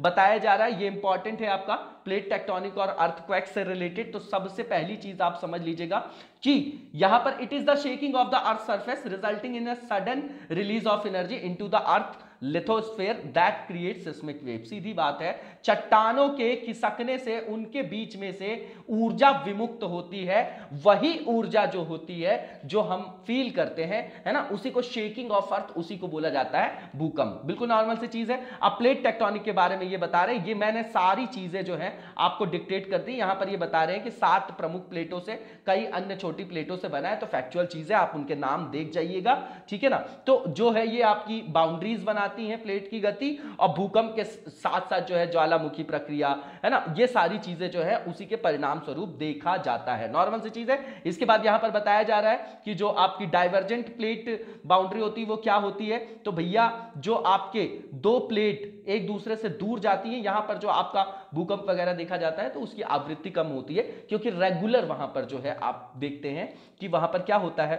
बताया जा रहा है। ये इंपॉर्टेंट है आपका प्लेट टेक्टोनिक और अर्थक्वेक से रिलेटेड तो सबसे पहली चीज़ आप समझ लीजिएगा कि यहाँ पर it is the shaking of the earth surface resulting in a sudden release of energy into the earth lithosphere that create seismic wave सीधी बात है, चट्टानों के खिसकने से, उनके बीच में से ऊर्जा विमुक्त होती है। वही ऊर्जा जो होती है, जो हम फील करते हैं, है ना? उसी को शेकिंग ऑफ़ अर्थ उसी को बोला जाता है भूकंप। बिल्कुल नॉर्मल सी चीज़ है। अब प्लेट टेक्टोनिक के बारे में ये बता रहे हैं। ये मैंने सारी चीज़ें जो है आपको डिक्टेट कर दी। यहाँ पर ये बता रहे हैं कि सात प्रमुख प्लेटों से, कई अन्य छोटी प्लेटों से बना है तो फैक्चुअल चीज़ें आप उनके नाम देख जाइएगा। ठीक है ना? तो जो है ये आपकी बाउंड्रीज बनाती हैं प्लेट की गति और भूकंप के साथ साथ जो है ज्वालामुखी प्रक्रिया, है ना? ये सारी चीज़ें जो है उसी के परिणाम स्वरूप देखा जाता है। नॉर्मल सी चीज़ है। इसके बाद यहाँ पर बताया जा रहा है कि जो आपकी डाइवर्जेंट प्लेट बाउंड्री होती है, वो क्या होती है? तो भैया, जो आपके दो प्लेट एक दूसरे से दूर जाती है, यहाँ पर जो आपका भूकंप वगैरह देखा जाता है तो उसकी आवृत्ति कम होती है, क्योंकि रेगुलर वहाँ पर जो है आप देखते हैं कि वहाँ पर क्या होता है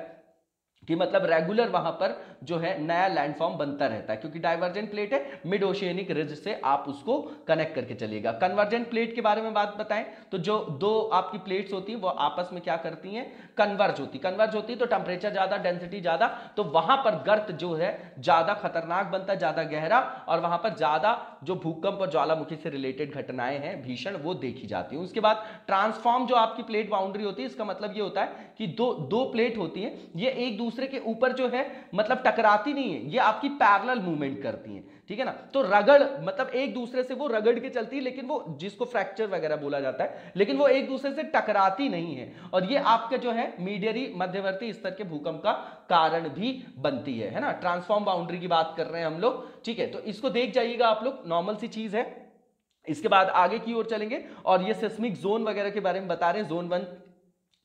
कि मतलब रेगुलर वहाँ पर जो है नया लैंडफॉर्म बनता रहता है, क्योंकि डाइवर्जेंट प्लेट है मिड ओशियनिक रिज से आप उसको कनेक्ट करके चलेगा कन्वर्जेंट प्लेट के बारे में बात बताएँ तो जो दो आपकी प्लेट्स होती हैं, वो आपस में क्या करती हैं? कन्वर्ज होती। कन्वर्ज होती तो टेम्परेचर ज़्यादा डेंसिटी ज़्यादा तो वहाँ पर गर्त जो है ज़्यादा खतरनाक बनता है ज़्यादा गहरा, और वहाँ पर ज़्यादा जो भूकंप और ज्वालामुखी से रिलेटेड घटनाएँ हैं, भीषण, वो देखी जाती है। उसके बाद ट्रांसफॉर्म जो आपकी प्लेट बाउंड्री होती है, इसका मतलब ये होता है कि दो दो प्लेट होती है, ये एक दूसरे के ऊपर जो है मतलब टकराती नहीं है, ये आपकी पैरेलल मूवमेंट करती हैं, ठीक है ना? तो रगड़ मतलब एक दूसरे से वो रगड़ के चलती है, लेकिन वो जिसको फ्रैक्चर वगैरह बोला जाता है, लेकिन वो एक दूसरे से टकराती नहीं है, और ये आपके जो है मीडियरी मध्यवर्ती स्तर के भूकंप का कारण भी बनती है है ना? ट्रांसफॉर्म बाउंड्री की बात कर रहे हैं हम लोग, ठीक है? तो इसको देख जाइएगा आप लोग नॉर्मल सी चीज़ है। इसके बाद आगे की ओर चलेंगे, और ये सिस्मिक जोन वगैरह के बारे में बता रहे हैं zone one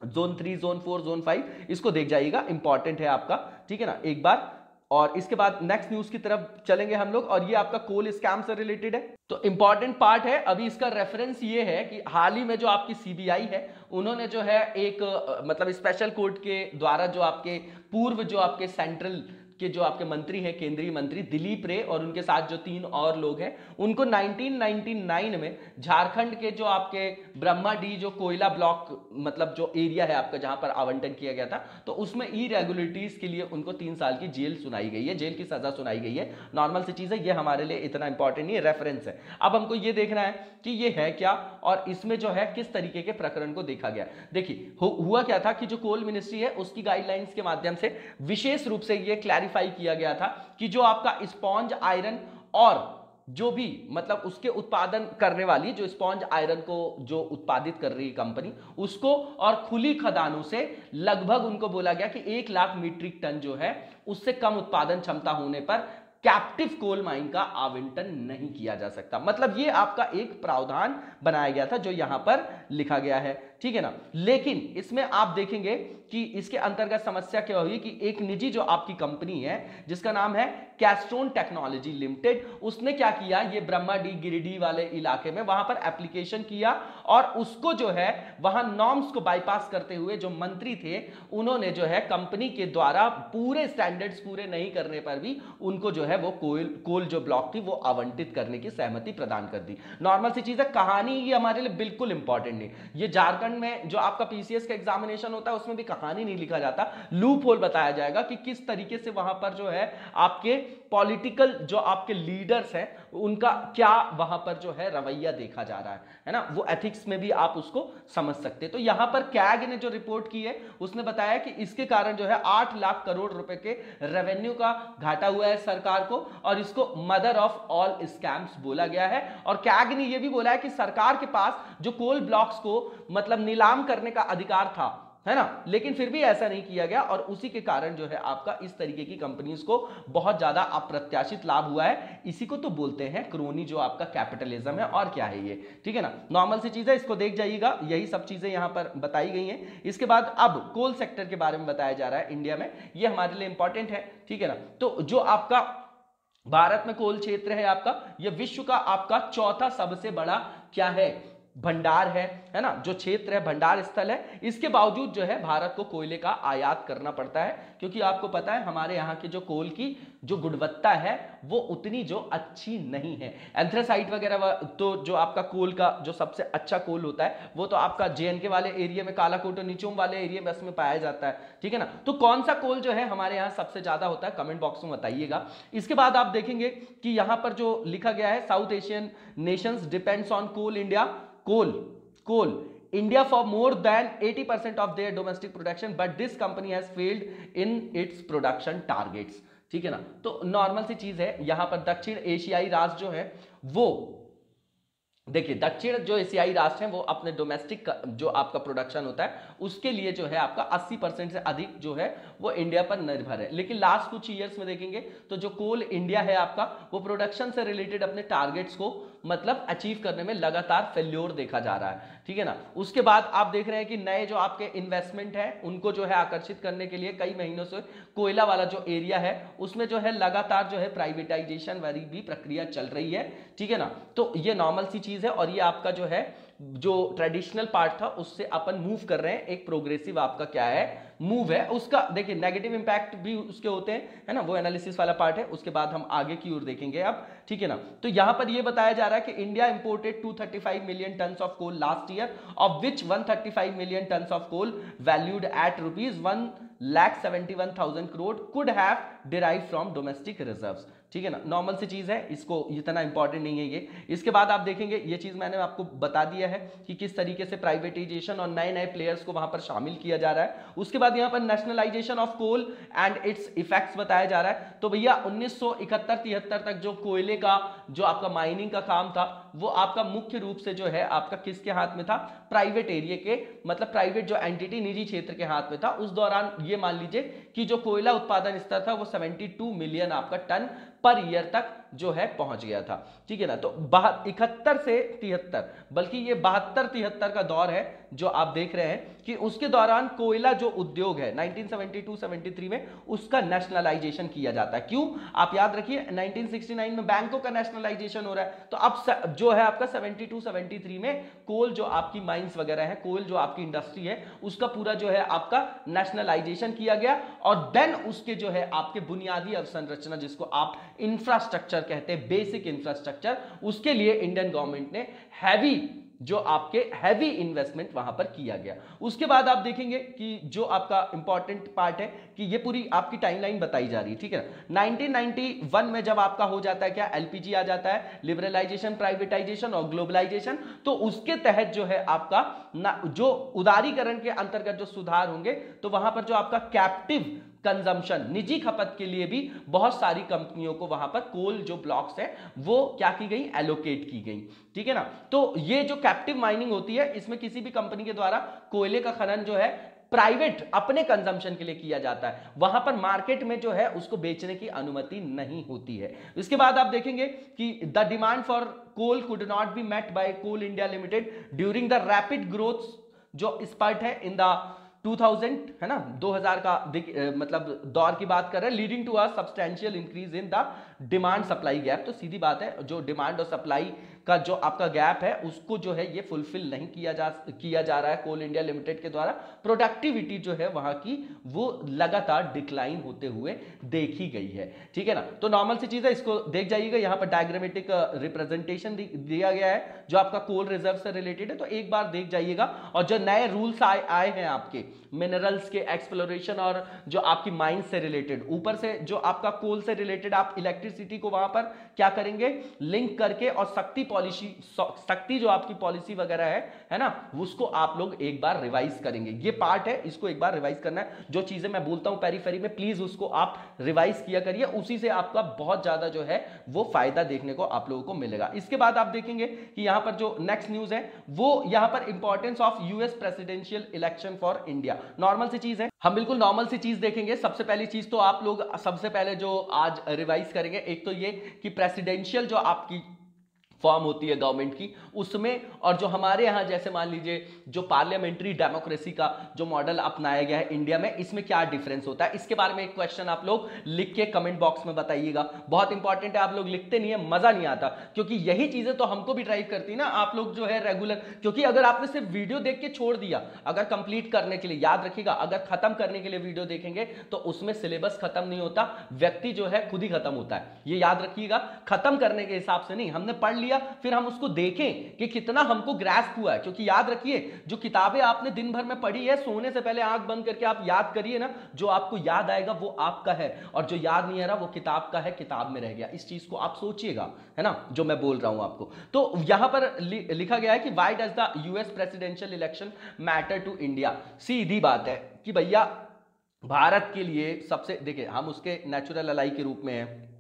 zone three zone four zone five इसको देख जाइएगा इंपॉर्टेंट है आपका, ठीक है ना? एक बार, और इसके बाद नेक्स्ट न्यूज़ की तरफ़ चलेंगे हम लोग, और ये आपका कोल स्कैम से रिलेटेड है। तो इंपॉर्टेंट पार्ट है, अभी इसका रेफरेंस ये है कि हाल ही में जो आपकी सीबीआई है, उन्होंने जो है एक मतलब स्पेशल कोर्ट के द्वारा जो आपके पूर्व जो आपके सेंट्रल के जो आपके मंत्री हैं, केंद्रीय मंत्री दिलीप रे और उनके साथ जो तीन और लोग हैं, उनको 1999 में झारखंड के जो आपके ब्रह्मा डी, जो कोयला ब्लॉक मतलब जो एरिया है आपका जहाँ पर आवंटन किया गया था तो उसमें इरेगुलरिटीज के लिए उनको तीन साल की जेल सुनाई गई है, जेल की सजा सुनाई गई है। नॉर्मल सी चीज़ है, ये हमारे लिए इतना इंपॉर्टेंट नहीं है रेफरेंस है। अब हमको ये देखना है कि ये है क्या और इसमें जो है किस तरीके के प्रकरण को देखा गया। देखिए हुआ क्या था कि जो कोल मिनिस्ट्री है, उसकी गाइडलाइंस के माध्यम से विशेष रूप से ये क्लैरिफाई क्लैरिफाई किया गया था कि जो आपका स्पॉन्ज आयरन और जो भी मतलब उसके उत्पादन करने वाली, जो स्पॉन्ज आयरन को जो उत्पादित कर रही है कंपनी उसको और खुली खदानों से लगभग उनको बोला गया कि एक लाख मीट्रिक टन जो है, उससे कम उत्पादन क्षमता होने पर कैप्टिव कोल माइन का आवंटन नहीं किया जा सकता। मतलब ये आपका एक प्रावधान बनाया गया था जो यहाँ पर लिखा गया है। ठीक है ना? लेकिन इसमें आप देखेंगे कि इसके अंतर्गत समस्या क्या हुई कि एक निजी जो आपकी कंपनी है, जिसका नाम है कैस्ट्रोन टेक्नोलॉजी लिमिटेड उसने क्या किया, ये ब्रह्मा डी, गिरिडीह वाले इलाके में वहाँ पर एप्लीकेशन किया और उसको जो है, वहाँ नॉर्म्स को बाईपास करते हुए जो मंत्री थे, उन्होंने जो है कंपनी के द्वारा पूरे स्टैंडर्ड्स पूरे नहीं करने पर भी उनको जो है वो कोल कोल जो ब्लॉक थी, वो आवंटित करने की सहमति प्रदान कर दी। नॉर्मल सी चीज़ है, कहानी ये हमारे लिए बिल्कुल इंपॉर्टेंट नहीं। ये झारखंड में जो आपका पीसीएस का एग्जामिनेशन होता है, उसमें भी कहानी नहीं लिखा जाता। लूप होल बताया जाएगा कि किस तरीके से वहाँ पर जो है आपके पॉलिटिकल जो आपके लीडर्स हैं, उनका क्या वहाँ पर जो है रवैया देखा जा रहा है है ना? वो एथिक्स में भी आप उसको समझ सकते हैं। तो यहाँ पर कैग ने जो रिपोर्ट की है, उसने बताया कि इसके कारण जो है आठ लाख करोड़ रुपए के रेवेन्यू का घाटा हुआ है सरकार को और इसको मदर ऑफ़ ऑल स्कैम्स बोला गया है। और कैग ने यह भी बोला है कि सरकार के पास जो कोल ब्लॉक्स को मतलब नीलाम करने का अधिकार था है ना? लेकिन फिर भी ऐसा नहीं किया गया और उसी के कारण जो है आपका इस तरीके की कंपनीज़ को बहुत ज़्यादा अप्रत्याशित लाभ हुआ है। इसी को तो बोलते हैं क्रोनी, जो आपका कैपिटलिज्म है और क्या है ये? ठीक है ना? नॉर्मल सी चीज़ है, इसको देख जाइएगा। यही सब चीज़ें यहाँ पर बताई गई हैं। इसके बाद अब कोल सेक्टर के बारे में बताया जा रहा है इंडिया में। ये हमारे लिए इंपॉर्टेंट है, ठीक है ना? तो जो आपका भारत में कोल क्षेत्र है आपका यह विश्व का आपका चौथा सबसे बड़ा क्या है? भंडार है है ना? जो क्षेत्र है, भंडार स्थल है, इसके बावजूद जो है, भारत को कोयले का आयात करना पड़ता है। क्योंकि आपको पता है, हमारे यहाँ की जो कोल की जो गुणवत्ता है, वो उतनी जो अच्छी नहीं है। एंथ्रासाइट वगैरह तो जो आपका कोल का जो सबसे अच्छा कोल होता है, वो तो आपका जे वाले एरिया में, कालाकोट और निचोम वाले एरिया में उसमें पाया जाता है। ठीक है ना? तो कौन सा कोल जो है, हमारे यहाँ सबसे ज़्यादा होता है, कमेंट बॉक्स में बताइएगा। इसके बाद आप देखेंगे कि यहाँ पर जो लिखा गया है, South Asian nations depends on coal India. Coal coal. India for more than 80 percent of their domestic production, but this company has failed in its production targets. ठीक है ना? तो नॉर्मल सी चीज़ है, यहाँ पर दक्षिण एशियाई राष्ट्र जो है, वो, देखिए, दक्षिण जो एशियाई राष्ट्र हैं, वो अपने डोमेस्टिक जो आपका प्रोडक्शन होता है, उसके लिए जो है आपका 80 परसेंट से अधिक जो है, वो इंडिया पर निर्भर है। लेकिन लास्ट कुछ ईयर्स में देखेंगे तो जो कोल इंडिया है आपका, वो प्रोडक्शन से रिलेटेड अपने टारगेट्स को मतलब अचीव करने में लगातार फेल्योर देखा जा रहा है। ठीक है ना? उसके बाद आप देख रहे हैं कि नए जो आपके इन्वेस्टमेंट है, उनको जो है आकर्षित करने के लिए कई महीनों से कोयला वाला जो एरिया है, उसमें जो है लगातार जो है प्राइवेटाइजेशन वाली भी प्रक्रिया चल रही है। ठीक है ना? तो ये नॉर्मल सी चीज़ है और ये आपका जो है, जो ट्रेडिशनल पार्ट था, उससे अपन मूव कर रहे हैं। एक प्रोग्रेसिव आपका क्या है? मूव है, उसका, देखिए नेगेटिव इंपैक्ट भी उसके होते हैं, है ना? वो एनालिसिस वाला पार्ट है, उसके बाद हम आगे की ओर देखेंगे अब, ठीक है ना? तो यहाँ पर ये बताया जा रहा है कि India imported 235 million ton of coal last year of which 135 million ton of coal valued at rupees one lakh seventy one thousand crore could have derive from domestic reserves ठीक है ना? नॉर्मल सी चीज़ है, इसको इतना इंपॉर्टेंट नहीं है ये। इसके बाद आप देखेंगे, ये चीज़ मैंने आपको बता दिया है कि किस तरीके से प्राइवेटाइजेशन और नए नए प्लेयर्स को वहाँ पर शामिल किया जा रहा है। उसके बाद यहाँ पर nationalization of coal and its effects बताया जा रहा है। तो भैया, उन्नीस सौ तक जो कोयले का, जो आपका माइनिंग का काम था वो आपका मुख्य रूप से जो है, आपका किसके हाथ में था? प्राइवेट एरिया के मतलब प्राइवेट जो एंटिटी निजी क्षेत्र के हाथ में था। उस दौरान ये मान लीजिए कि जो कोयला उत्पादन स्तर था, वो 72 मिलियन आपका टन पर ईयर तक जो है पहुँच गया था। ठीक है ना? तो इकहत्तर से तिहत्तर, बल्कि ये बहत्तर तिहत्तर का दौर है, जो आप देख रहे हैं कि उसके दौरान कोयला जो उद्योग है 1972-73 में, उसका नेशनलाइजेशन किया जाता है। क्यों? आप याद रखिए 1969 में बैंकों का नेशनलाइजेशन हो रहा है। तो अब जो है आपका 72-73 में कोल जो आपकी माइंस वगैरह है, कोल जो आपकी इंडस्ट्री है, उसका पूरा जो है आपका नेशनलाइजेशन किया गया। और देन उसके जो है आपके बुनियादी अवसंरचना, जिसको आप इंफ्रास्ट्रक्चर कहते हैं बेसिक इंफ्रास्ट्रक्चर उसके लिए इंडियन गवर्नमेंट ने हैवी जो आपके हैवी इन्वेस्टमेंट वहाँ पर किया गया। उसके बाद आप देखेंगे कि जो आपका इंपॉर्टेंट पार्ट है कि ये पूरी आपकी टाइमलाइन बताई जा रही है, ठीक है ना? 1991 में जब आपका हो जाता है क्या? एलपीजी आ जाता है लिबरलाइजेशन प्राइवेटाइजेशन और ग्लोबलाइजेशन तो उसके तहत जो है आपका जो उदारीकरण के अंतर्गत जो सुधार होंगे तो वहाँ पर जो आपका कैप्टिव कंजम्पशन निजी खपत के लिए भी बहुत सारी कंपनियों को वहाँ पर कोल जो ब्लॉक्स है, वो क्या की गई? एलोकेट की गई। ठीक है ना? तो ये जो कैप्टिव माइनिंग होती है, इसमें किसी भी कंपनी के द्वारा कोयले का खनन जो है प्राइवेट अपने कंजम्पशन के लिए किया जाता है। वहाँ पर मार्केट में जो है, उसको बेचने की अनुमति नहीं होती है। इसके बाद आप देखेंगे कि the demand for coal could not be met by coal India limited during the rapid growth जो स्पर्ट है इन द 2000 है ना? 2000 का मतलब दौर की बात कर रहे हैं leading to a substantial increase in the demand supply gap तो सीधी बात है, जो डिमांड और सप्लाई का जो आपका गैप है, उसको जो है ये फुलफिल नहीं किया जा किया जा रहा है कोल इंडिया लिमिटेड के द्वारा। प्रोडक्टिविटी जो है वहाँ की, वो लगातार डिक्लाइन होते हुए देखी गई है। ठीक है ना? तो नॉर्मल सी चीज़ है, इसको देख जाइएगा। यहाँ पर डायग्रामेटिक रिप्रेजेंटेशन दिया गया है, जो आपका कोल रिज़र्व से रिलेटेड है तो एक बार देख जाइएगा। और जो नए रूल्स आए आए हैं आपके मिनरल्स के एक्सप्लोरेशन और जो आपकी माइंस से रिलेटेड ऊपर से जो आपका कोल से रिलेटेड आप इलेक्ट्रिसिटी को वहाँ पर क्या करेंगे? लिंक करके और शक्ति पॉलिसी शक्ति जो आपकी पॉलिसी वगैरह है है ना, उसको आप लोग एक बार रिवाइज करेंगे। ये पार्ट है, इसको एक बार रिवाइज करना है। जो चीज़ें मैं बोलता हूँ पेरीफेरी में प्लीज़ उसको आप रिवाइज किया करिए। उसी से आपका बहुत ज़्यादा जो है, वो फ़ायदा देखने को आप लोगों को मिलेगा। इसके बाद आप देखेंगे कि यहाँ पर जो नेक्स्ट न्यूज़ है, वो यहाँ पर importance of US presidential election for India normal सी चीज़ है। हम बिल्कुल नॉर्मल सी चीज़ देखेंगे। सबसे पहली चीज़ तो आप लोग, सबसे पहले जो आज रिवाइज करेंगे, एक तो ये कि प्रेसिडेंशियल जो आपकी फॉर्म होती है गवर्नमेंट की, उसमें और जो हमारे यहाँ जैसे मान लीजिए जो पार्लियामेंट्री डेमोक्रेसी का जो मॉडल अपनाया गया है इंडिया में, इसमें क्या डिफरेंस होता है? इसके बारे में एक क्वेश्चन आप लोग लिख के कमेंट बॉक्स में बताइएगा। बहुत इंपॉर्टेंट है, आप लोग लिखते नहीं है, मज़ा नहीं आता। क्योंकि यही चीज़ें तो हमको भी ड्राइव करती ना, आप लोग जो है रेगुलर क्योंकि अगर आपने सिर्फ़ वीडियो देख के छोड़ दिया, अगर कंप्लीट करने के लिए, याद रखिएगा, अगर खत्म करने के लिए वीडियो देखेंगे तो उसमें सिलेबस खत्म नहीं होता, व्यक्ति जो है खुद ही खत्म होता है। ये याद रखिएगा, खत्म करने के हिसाब से नहीं, हमने पढ़ लिया लिया फिर हम उसको देखें कि कितना हमको ग्रैस्प हुआ है। क्योंकि याद रखिए, जो किताबें आपने दिन भर में पढ़ी है, सोने से पहले आँख बंद करके आप याद करिए ना, जो आपको याद आएगा वो आपका है। और जो याद नहीं आ रहा, वो किताब का है, किताब में रह गया। इस चीज़ को आप सोचिएगा, है ना, जो मैं बोल रहा हूँ आपको। तो यहाँ पर लिखा गया है कि why does the US presidential election matter to India सीधी बात है कि भैया, भारत के लिए सबसे, देखिए, हम उसके नेचुरल अलाई के रूप में हैं।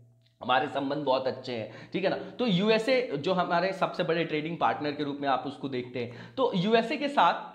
हमारे संबंध बहुत अच्छे हैं, ठीक है ना? तो यूएसए जो हमारे सबसे बड़े ट्रेडिंग पार्टनर के रूप में आप उसको देखते हैं। तो यूएसए के साथ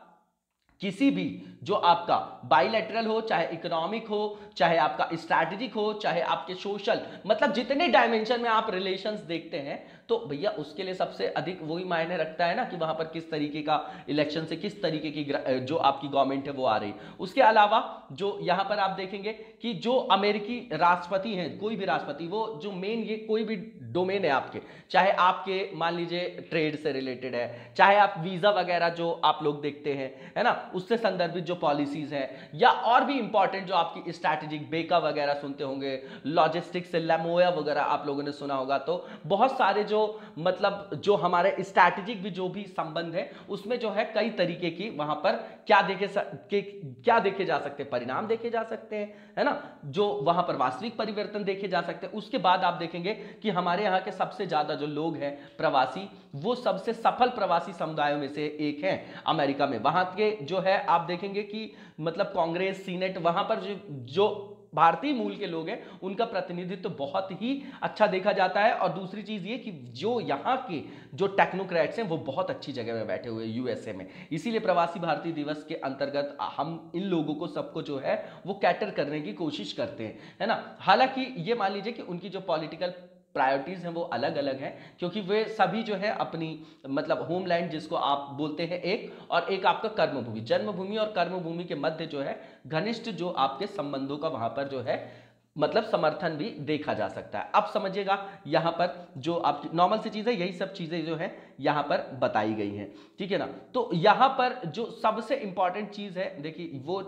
किसी भी जो आपका बाइलेटरल हो, चाहे इकोनॉमिक हो, चाहे आपका स्ट्रैटेजिक हो, चाहे आपके सोशल मतलब जितने डायमेंशन में आप रिलेशंस देखते हैं तो भैया उसके लिए सबसे अधिक वही मायने रखता है ना कि वहाँ पर किस तरीके का इलेक्शन से किस तरीके की जो आपकी गवर्नमेंट है वो आ रही उसके अलावा जो यहाँ पर आप देखेंगे कि जो अमेरिकी राष्ट्रपति हैं, कोई भी राष्ट्रपति, वो जो मेन ये कोई भी डोमेन है आपके, चाहे आपके मान लीजिए ट्रेड से रिलेटेड है, चाहे आप वीज़ा वगैरह जो आप लोग देखते हैं, है ना, उससे संदर्भित जो पॉलिसीज़ है, या और भी इंपॉर्टेंट जो आपकी स्ट्रैटेजिक बेका वगैरह सुनते होंगे लॉजिस्टिक्स लेमोया वगैरह आप लोगों ने सुना होगा तो बहुत सारे जो मतलब जो हमारे स्ट्रैटेजिक भी जो भी संबंध है उसमें जो है कई तरीके की वहाँ पर क्या देखे के, क्या देखे जा सकते हैं परिणाम देखे जा सकते हैं है ना? जो वहाँ पर वास्तविक परिवर्तन देखे जा सकते हैं। उसके बाद आप देखेंगे कि हमारे यहाँ के सबसे ज़्यादा जो लोग हैं प्रवासी वो सबसे सफल प्रवासी समुदायों में से एक है अमेरिका में। वहाँ के जो है आप देखेंगे कि मतलब कांग्रेस सीनेट वहाँ पर जो जो भारतीय मूल के लोग हैं, उनका प्रतिनिधित्व तो बहुत ही अच्छा देखा जाता है। और दूसरी चीज़ ये कि जो यहाँ के जो टेक्नोक्रेट्स हैं, वो बहुत अच्छी जगह में बैठे हुए यूएसए में। इसीलिए प्रवासी भारतीय दिवस के अंतर्गत हम इन लोगों को सबको जो है, वो कैटर करने की कोशिश करते हैं, है ना? हालाँकि ये मान लीजिए कि उनकी जो पॉलिटिकल प्रायोरिटीज हैं वो अलग अलग हैं, क्योंकि वे सभी जो है अपनी मतलब होमलैंड जिसको आप बोलते हैं एक, और एक आपका कर्मभूमि, जन्मभूमि और कर्मभूमि के मध्य जो है, घनिष्ठ जो आपके संबंधों का वहाँ पर जो है मतलब समर्थन भी देखा जा सकता है। अब समझिएगा, यहाँ पर जो आपकी नॉर्मल सी चीज़ें यही सब चीज़ें जो है, यहाँ पर बताई गई हैं, ठीक है ना? तो यहाँ पर जो सबसे इंपॉर्टेंट चीज़ है, देखिए, वो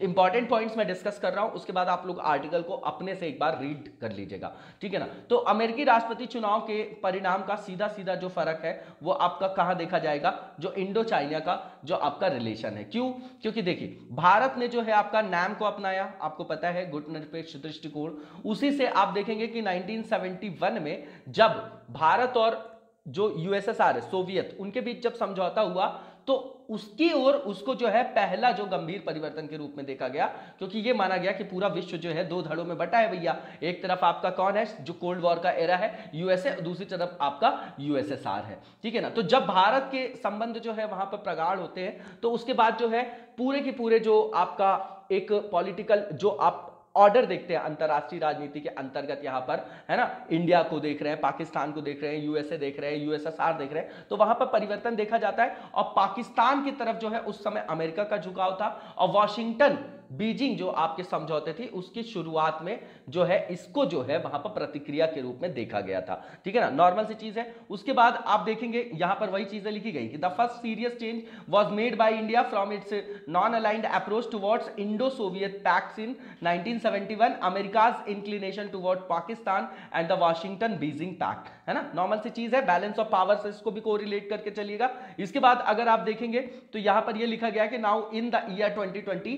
इंपॉर्टेंट पॉइंट्स मैं डिस्कस कर रहा हूँ, उसके बाद आप लोग आर्टिकल को अपने से एक बार रीड कर लीजिएगा। ठीक है ना? तो अमेरिकी राष्ट्रपति चुनाव के परिणाम का सीधा सीधा जो फ़र्क है, वो आपका कहाँ देखा जाएगा? जो इंडो चाइना का, जो आपका रिलेशन है। क्यों? क्योंकि देखिए, भारत ने जो है आपका नैम को अपनाया, आपको पता है गुट निरपेक्ष दृष्टिकोण। उसी से आप देखेंगे कि 1971 में जब भारत और जो यूएसएसआर है सोवियत उनके बीच जब समझौता हुआ तो उसकी ओर उसको जो है पहला जो गंभीर परिवर्तन के रूप में देखा गया, क्योंकि ये माना गया कि पूरा विश्व जो है दो धड़ों में बटा है भैया। एक तरफ़ आपका कौन है? जो कोल्ड वॉर का एरा है यूएसए दूसरी तरफ़ आपका यूएसएसआर है। ठीक है ना? तो जब भारत के संबंध जो है वहाँ पर प्रगाढ़ होते हैं तो उसके बाद जो है पूरे के पूरे जो आपका एक पॉलिटिकल जो आप ऑर्डर देखते हैं, अंतरराष्ट्रीय राजनीति के अंतर्गत यहाँ पर, है ना? इंडिया को देख रहे हैं, पाकिस्तान को देख रहे हैं, यूएसए देख रहे हैं, यूएसएसआर देख रहे हैं। तो वहाँ पर परिवर्तन देखा जाता है और पाकिस्तान की तरफ़ जो है, उस समय अमेरिका का झुकाव था और वॉशिंगटन बीजिंग जो आपके समझौते थी, उसकी शुरुआत में जो है, इसको जो है, वहाँ पर प्रतिक्रिया के रूप में देखा गया था। ठीक है ना? नॉर्मल सी चीज़ है। उसके बाद आप देखेंगे, यहाँ पर वही चीज़ें लिखी गई कि the first serious change was made by India from its non aligned approach towards Indo Soviet pacts in 1971 America's inclination toward Pakistan and the Washington Beijing pact है ना? नॉर्मल सी चीज़ है। बैलेंस ऑफ़ पावर से इसको भी correlate करके चलिएगा। इसके बाद अगर आप देखेंगे तो यहाँ पर यह लिखा गया कि now in the year 2020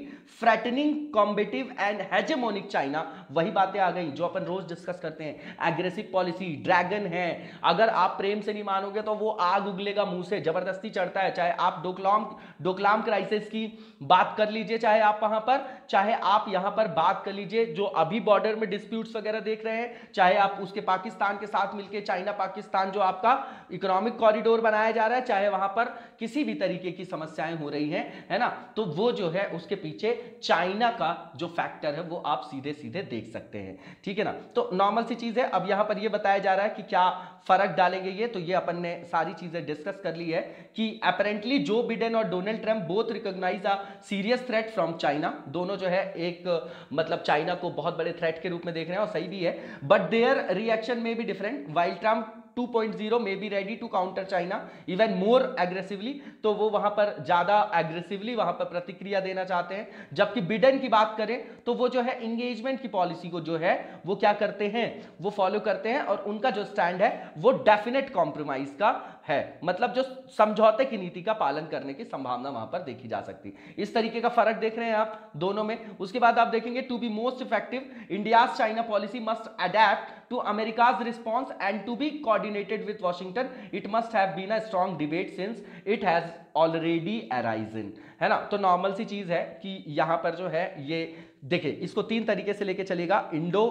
threatening combative and hegemonic China वही बातें आ गई जो अपन रोज डिस्कस करते हैं। एग्रेसिव पॉलिसी ड्रैगन है। अगर आप प्रेम से नहीं मानोगे तो वो आग उगलेगा मुँह से। ज़बरदस्ती चढ़ता है। चाहे आप डोकलाम डोकलाम क्राइसिस की बात कर लीजिए, चाहे आप वहाँ पर, चाहे आप यहाँ पर बात कर लीजिए, जो अभी बॉर्डर में डिस्प्यूट्स वगैरह देख रहे हैं, चाहे आप उसके पाकिस्तान के साथ मिलकर चाइना पाकिस्तान जो आपका इकोनॉमिक कॉरिडोर बनाया जा रहा है, चाहे वहाँ पर किसी भी तरीके की समस्याएँ हो रही हैं, है ना? तो वो जो है उसके पीछे चाइना का जो फैक्टर है, वो आप सीधे सीधे देख सकते हैं। ठीक है ना? तो नॉर्मल सी चीज़ है। अब यहाँ पर ये बताया जा रहा है कि क्या फ़र्क डालेंगे ये तो ये अपन ने सारी चीज़ें डिस्कस कर ली है कि अपेरेंटली जो बिडेन और Donald Trump both recognize a serious threat from China दोनों जो है, एक मतलब चाइना को बहुत बड़े थ्रेट के रूप में देख रहे हैं और सही भी है। बट देयर रिएक्शन में भी different while Trump 2.0 may be ready to counter China even more aggressively. तो वो वहाँ पर ज़्यादा एग्रेसिवली वहाँ पर प्रतिक्रिया देना चाहते हैं। जबकि बिडन की बात करें तो वो जो है इंगेजमेंट की पॉलिसी को जो है, वो क्या करते हैं? वो फॉलो करते हैं और उनका जो स्टैंड है, वो डेफिनेट कॉम्प्रोमाइज का है। मतलब जो समझौते की नीति का पालन करने की संभावना वहाँ पर देखी जा सकती। है इस तरीके का फ़र्क देख रहे हैं आप दोनों में। उसके बाद आप देखेंगे to be most effective India China policy must adapt to America's response and to be coordinated with Washington it must have been a strong debate since it has already arisen है ना? तो नॉर्मल सी चीज़ है कि यहाँ पर जो है, ये देखिए, इसको तीन तरीके से लेके चलेगा। इंडो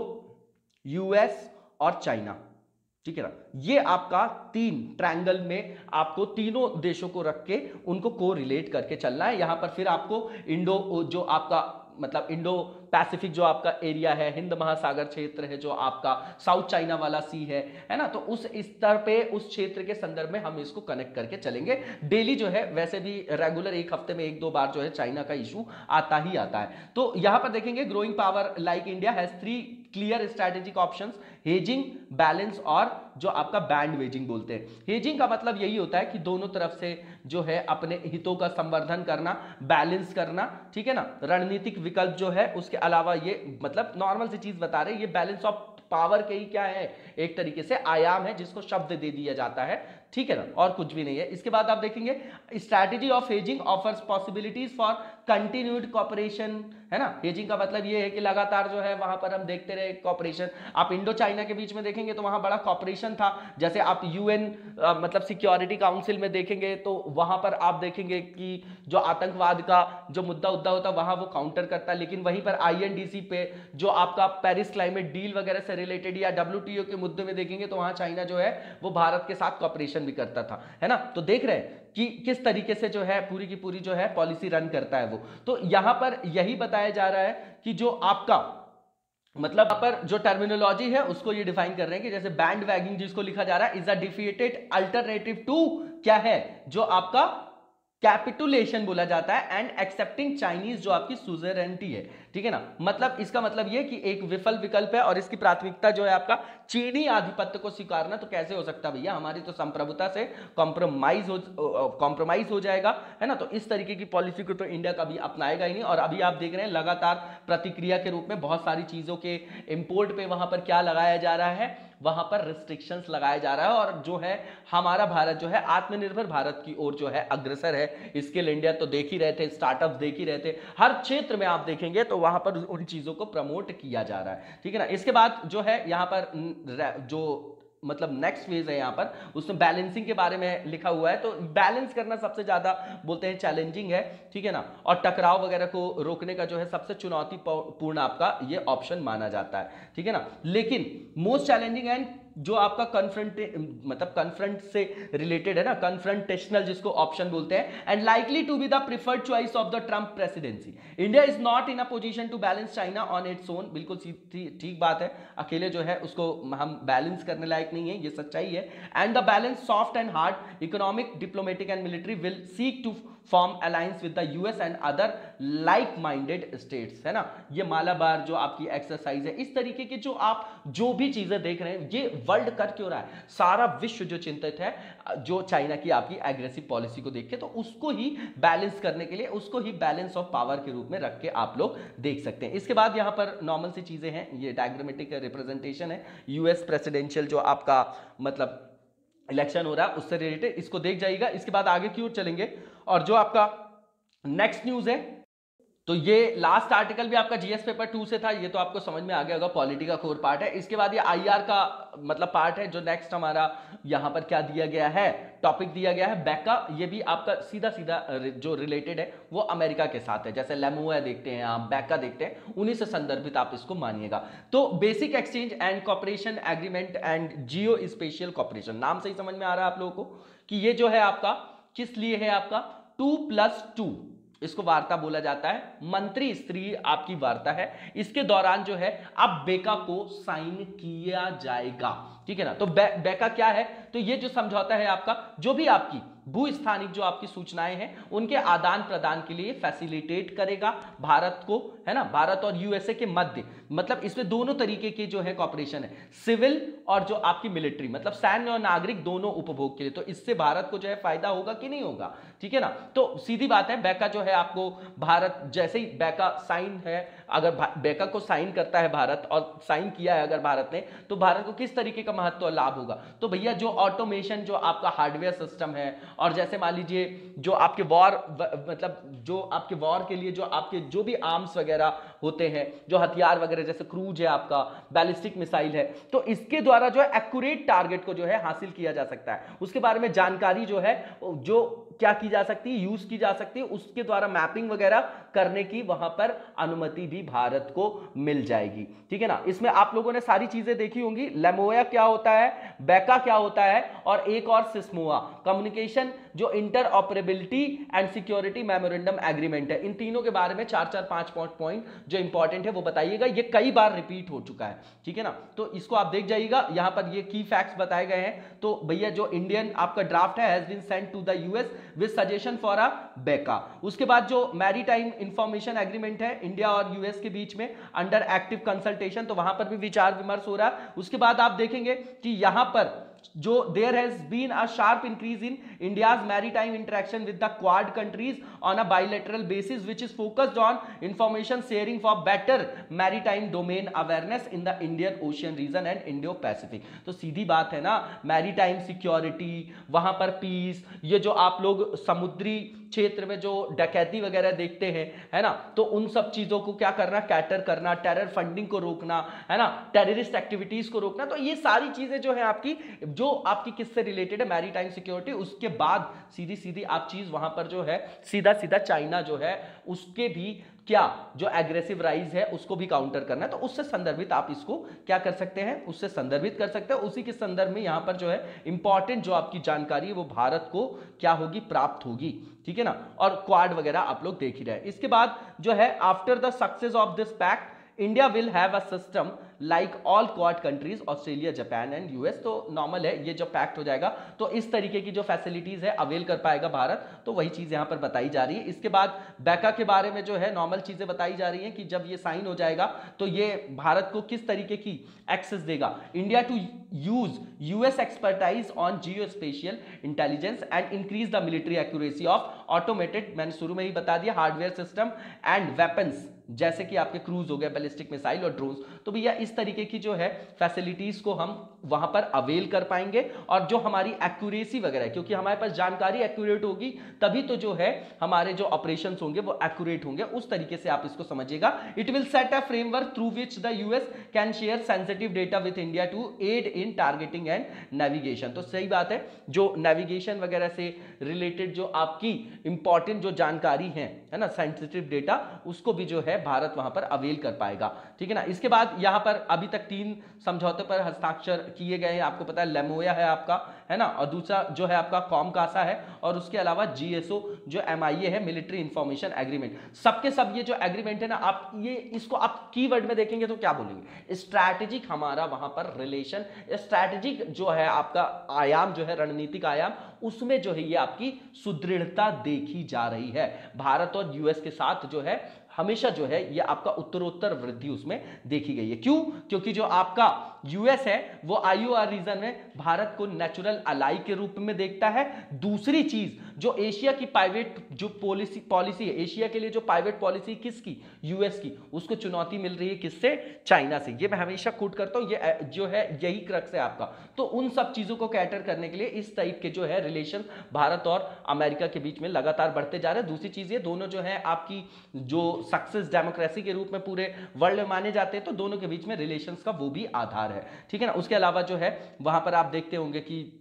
यूएस और चाइना ठीक है ना? ये आपका तीन ट्रायंगल में आपको तीनों देशों को रख के उनको को रिलेट करके चलना है। यहाँ पर फिर आपको इंडो, जो आपका मतलब इंडो पैसिफिक जो आपका एरिया है, हिंद महासागर क्षेत्र है, जो आपका साउथ चाइना वाला सी है है ना? तो उस स्तर पे, उस क्षेत्र के संदर्भ में हम इसको कनेक्ट करके चलेंगे। डेली जो है, वैसे भी रेगुलर एक हफ़्ते में एक दो बार जो है चाइना का इशू आता ही आता है। तो यहाँ पर देखेंगे growing power like India has three clear strategic options hedging balance और जो आपका बैंड वेजिंग बोलते हैं। हेजिंग का मतलब यही होता है कि दोनों तरफ़ से जो है अपने हितों का संवर्धन करना बैलेंस करना, ठीक है ना? रणनीतिक विकल्प जो है, उसके अलावा ये मतलब नॉर्मल सी चीज़ बता रहे ये बैलेंस ऑफ़ पावर के ही क्या है? एक तरीके से आयाम है जिसको शब्द दे दिया जाता है। ठीक है ना? और कुछ भी नहीं है। इसके बाद आप देखेंगे strategy of hedging offers possibilities for continued cooperation है ना? हेजिंग का मतलब ये है कि लगातार जो है, वहाँ पर हम देखते रहे कॉपरेशन आप इंडो चाइना के बीच में देखेंगे तो वहाँ बड़ा कॉपरेशन था। जैसे आप यूएन मतलब सिक्योरिटी काउंसिल में देखेंगे तो वहाँ पर आप देखेंगे कि जो आतंकवाद का जो मुद्दा उद्दा होता, वहाँ वो काउंटर करता। लेकिन वहीं पर आईएनडीसी पे जो आपका पेरिस क्लाइमेट डील वगैरह से रिलेटेड या डब्ल्यू के मुद्दे में देखेंगे तो वहाँ चाइना जो है, वो भारत के साथ कॉपरेशन भी करता था, है ना? तो देख रहे कि किस तरीके से जो है, पूरी की पूरी जो है पॉलिसी रन करता है वो। तो यहाँ पर यही बताया जा रहा है कि जो आपका मतलब पर जो टर्मिनोलॉजी है, उसको ये डिफाइन कर रहे हैं कि जैसे बैंड वैगिंग जिसको लिखा जा रहा है is a defeated alternative to क्या है? जो आपका कैपिटुलेशन बोला जाता है एंड एक्सेप्टिंग चाइनीज़ जो आपकी सुजरेंटी है। ठीक है ना? मतलब इसका मतलब ये कि एक विफल विकल्प है और इसकी प्राथमिकता जो है आपका चीनी आधिपत्य को स्वीकारना तो कैसे हो सकता भैया? हमारी तो संप्रभुता से कॉम्प्रोमाइज हो कॉम्प्रोमाइज हो जाएगा, है ना? तो इस तरीके की पॉलिसी को तो इंडिया कभी अपनाएगा ही नहीं। और अभी आप देख रहे हैं, लगातार प्रतिक्रिया के रूप में बहुत सारी चीज़ों के इंपोर्ट पे वहाँ पर क्या लगाया जा रहा है? वहाँ पर रिस्ट्रिक्शंस लगाया जा रहा है और जो है, हमारा भारत जो है, आत्मनिर्भर भारत की ओर जो है, अग्रसर है। स्किल इंडिया तो देख ही रहे थे स्टार्टअप देख ही रहे थे। हर क्षेत्र में आप देखेंगे तो वहाँ पर उन चीज़ों को प्रमोट किया जा रहा है। ठीक है ना? इसके बाद जो है, यहाँ पर जो मतलब नेक्स्ट फ़ेज़ है यहाँ पर, उसमें बैलेंसिंग के बारे में लिखा हुआ है। तो बैलेंस करना सबसे ज़्यादा बोलते हैं चैलेंजिंग है, ठीक है ना? और टकराव वगैरह को रोकने का जो है सबसे चुनौतीपूर्ण आपका ये ऑप्शन माना जाता है। ठीक है ना? लेकिन मोस्ट चैलेंजिंग एंड जो आपका कन्फ्रंट मतलब कन्फ्रंट से रिलेटेड है ना कन्फ्रंटेशनल जिसको ऑप्शन बोलते हैं and likely to be the preferred choice of the Trump presidency India is not in a position to balance China on its own बिल्कुल ठीक बात है। अकेले जो है, उसको हम बैलेंस करने लायक नहीं है, ये सच्चाई है। And the balance soft and hard economic diplomatic and military will seek to form alliance with the US and other like minded states, है ना? ये मालाबार जो आपकी एक्सरसाइज है, इस तरीके की जो आप जो भी चीज़ें देख रहे हैं, ये वर्ल्ड कर क्यों रहा है? सारा विश्व जो चिंतित है, जो चाइना की आपकी एग्रेसिव पॉलिसी को देख के तो उसको ही बैलेंस करने के लिए, उसको ही बैलेंस ऑफ़ पावर के रूप में रख के आप लोग देख सकते हैं। इसके बाद यहाँ पर नॉर्मल सी चीज़ें हैं, ये डायग्रामेटिक रिप्रेजेंटेशन है। यूएस प्रेसिडेंशियल जो आपका मतलब इलेक्शन हो रहा है, उससे रिलेटेड इसको देख जाइएगा। इसके बाद आगे की ओर चलेंगे। और जो आपका नेक्स्ट न्यूज़ है तो ये लास्ट आर्टिकल भी आपका जीएस पेपर टू से था, ये तो आपको समझ में आ गया होगा पॉलिटी का कोर पार्ट है। इसके बाद ये आईआर का मतलब पार्ट है, जो नेक्स्ट हमारा यहाँ पर क्या दिया गया है टॉपिक दिया गया है बैका ये भी आपका सीधा सीधा जो रिलेटेड है, वो अमेरिका के साथ है। जैसे लेमोआ देखते हैं आप बैका देखते हैं, उन्हीं से संदर्भित आप इसको मानिएगा। तो basic exchange and cooperation agreement and geo spatial cooperation नाम से ही समझ में आ रहा है आप लोगों को कि ये जो है आपका, किस लिए है आपका टू प्लस टू, इसको वार्ता बोला जाता है। मंत्री, स्त्री, आपकी वार्ता है। इसके दौरान जो है, अब बेका को साइन किया जाएगा। ठीक है ना? तो बेका क्या है? तो ये जो समझौता है आपका, जो भी आपकी भूस्थानिक जो आपकी सूचनाएँ हैं, उनके आदान प्रदान के लिए फैसिलिटेट करेगा भारत को, है ना? भारत और यूएसए के मध्य। मतलब इसमें दोनों तरीके के जो है कॉपरेशन है। सिविल और जो आपकी मिलिट्री मतलब सैन्य और नागरिक दोनों उपभोग के लिए। तो इससे भारत को जो है फ़ायदा होगा कि नहीं होगा? ठीक है ना? तो सीधी बात है, बैका जो है आपको भारत, जैसे ही बैका साइन है, अगर बैका को साइन करता है भारत और साइन किया है अगर भारत ने तो भारत को किस तरीके का महत्व लाभ होगा। तो भैया, जो ऑटोमेशन जो आपका हार्डवेयर सिस्टम है, और जैसे मान लीजिए, जो आपके वॉर मतलब जो आपके वॉर के लिए जो आपके जो भी आर्म्स वगैरह होते हैं, जो हथियार वगैरह, जैसे क्रूज है आपका बैलिस्टिक मिसाइल है तो इसके द्वारा जो है एक्यूरेट टारगेट को जो है हासिल किया जा सकता है। उसके बारे में जानकारी जो है जो क्या की जा सकती है यूज़ की जा सकती है, उसके द्वारा मैपिंग वगैरह करने की वहाँ पर अनुमति भी भारत को मिल जाएगी। ठीक है ना? इसमें आप लोगों ने सारी चीज़ें देखी होंगी। लेमोया क्या होता है? बैका क्या होता है? और एक और सिस्मोआ। कम्युनिकेशन जो interoperability and security memorandum agreement है। इन तीनों के बारे में चार चार पाँच पाँच पॉइंट जो इंपॉर्टेंट है वो बताइएगा। ये कई बार रिपीट हो चुका है। ठीक है ना? तो इसको आप देख जाइएगा। यहाँ पर ये की फैक्ट्स बताए गए हैं। तो भैया, जो इंडियन आपका ड्राफ्ट है has been send to the US with suggestion for a BECA उसके बाद जो मैरीटाइम इंफॉर्मेशन एग्रीमेंट है इंडिया और यूएस के बीच में अंडर एक्टिव कंसल्टेशन तो वहाँ पर भी विचार विमर्श हो रहा है। उसके बाद आप देखेंगे कि यहाँ पर जो there has been a sharp increase in India's maritime interaction with the Quad countries on a bilateral basis which is focused on information sharing for better maritime domain awareness in the Indian Ocean region and Indo Pacific तो सीधी बात है ना maritime security वहाँ पर piece ये जो आप लोग समुद्री क्षेत्र में जो डकैती वगैरह देखते हैं, है ना? तो उन सब चीज़ों को क्या करना? कैटर करना टेरर फंडिंग को रोकना, है ना? टेररिस्ट एक्टिविटीज़ को रोकना। तो ये सारी चीज़ें जो है आपकी, जो आपकी किससे रिलेटेड है? मैरी सिक्योरिटी उसके बाद सीधी सीधी आप चीज़ वहाँ पर जो है सीधा सीधा चाइना जो है, उसके भी क्या जो एग्रेसिव राइज है, उसको भी काउंटर करना है। तो उससे संदर्भित आप इसको क्या कर सकते हैं? उससे संदर्भित कर सकते हैं। उसी के संदर्भ में यहाँ पर जो है इंपॉर्टेंट जो आपकी जानकारी है, वो भारत को क्या होगी? प्राप्त होगी। ठीक है ना? और क्वाड वगैरह आप लोग देख ही रहे इसके बाद जो है after the success of this pact India will have a system like all Quad countries Australia Japan and US तो नॉर्मल है, ये जब पैक्ट हो जाएगा तो इस तरीके की जो फैसिलिटीज़ है अवेल कर पाएगा भारत। तो वही चीज़ यहाँ पर बताई जा रही है। इसके बाद बैका के बारे में जो है नॉर्मल चीज़ें बताई जा रही है कि जब ये साइन हो जाएगा तो ये भारत को किस तरीके की एक्सेस देगा। India to use US expertise on geo spatial intelligence and increase the military accuracy of automated मैंने शुरू में ही बता दिया हार्डवेयर सिस्टम एंड वेपन्स जैसे कि आपके क्रूज हो गया बैलिस्टिक मिसाइल और ड्रोन्स। तो भैया, इस तरीके की जो है फैसिलिटीज़ को हम वहाँ पर अवेल कर पाएँगे और जो हमारी एक्यूरेसी वगैरह है, क्योंकि हमारे पास जानकारी एक्यूरेट होगी, तभी तो जो है हमारे जो ऑपरेशन होंगे वो एक्यूरेट होंगे। उस तरीके से आप इसको समझिएगा। It will set a framework through which the US can share sensitive data with India to aid in targeting and navigation तो सही बात है, जो नेविगेशन वगैरह से रिलेटेड जो आपकी इंपॉर्टेंट जो जानकारी है है ना सेंसिटिव डेटा उसको भी जो है भारत वहाँ पर अवेल कर पाएगा। ठीक है ना? इसके बाद यहाँ पर अभी तक तीन समझौते पर हस्ताक्षर किए गए हैं। आपको पता है, लेमोया है आपका, है ना? और दूसरा जो है आपका कॉम कासा है, और उसके अलावा जीएसओ जो एम है, मिलिट्री इंफॉर्मेशन एग्रीमेंट। सबके सब ये जो एग्रीमेंट है ना, आप ये, इसको आप कीवर्ड में देखेंगे तो क्या बोलेंगे? स्ट्रैटेजिक हमारा वहाँ पर रिलेशन, स्ट्रैटेजिक जो है आपका आयाम, जो है रणनीतिक आयाम, उसमें जो है ये आपकी सुदृढ़ता देखी जा रही है। भारत और यूएस के साथ जो है हमेशा जो है ये आपका उत्तरोत्तर वृद्धि उसमें देखी गई है। क्यों? क्योंकि जो आपका यूएस है, वो आईओआर रीजन में भारत को नेचुरल अलाई के रूप में देखता है। दूसरी चीज़, जो एशिया की प्राइवेट जो पॉलिसी पॉलिसी है, एशिया के लिए जो प्राइवेट पॉलिसी किसकी? यूएस की। उसको चुनौती मिल रही है किससे? चाइना से। ये मैं हमेशा खुद करता हूँ, ये, जो है, यही क्रक्स है आपका। तो उन सब चीज़ों को कैटर करने के लिए इस टाइप के जो है रिलेशन भारत और अमेरिका के बीच में लगातार बढ़ते जा रहे हैं। दूसरी चीज़, ये दोनों जो है, आपकी जो सक्सेस डेमोक्रेसी के रूप में पूरे वर्ल्ड में माने जाते हैं तो दोनों के बीच में रिलेशन का वो भी आधार है। ठीक है ना? उसके अलावा जो है, वहाँ पर आप देखते होंगे कि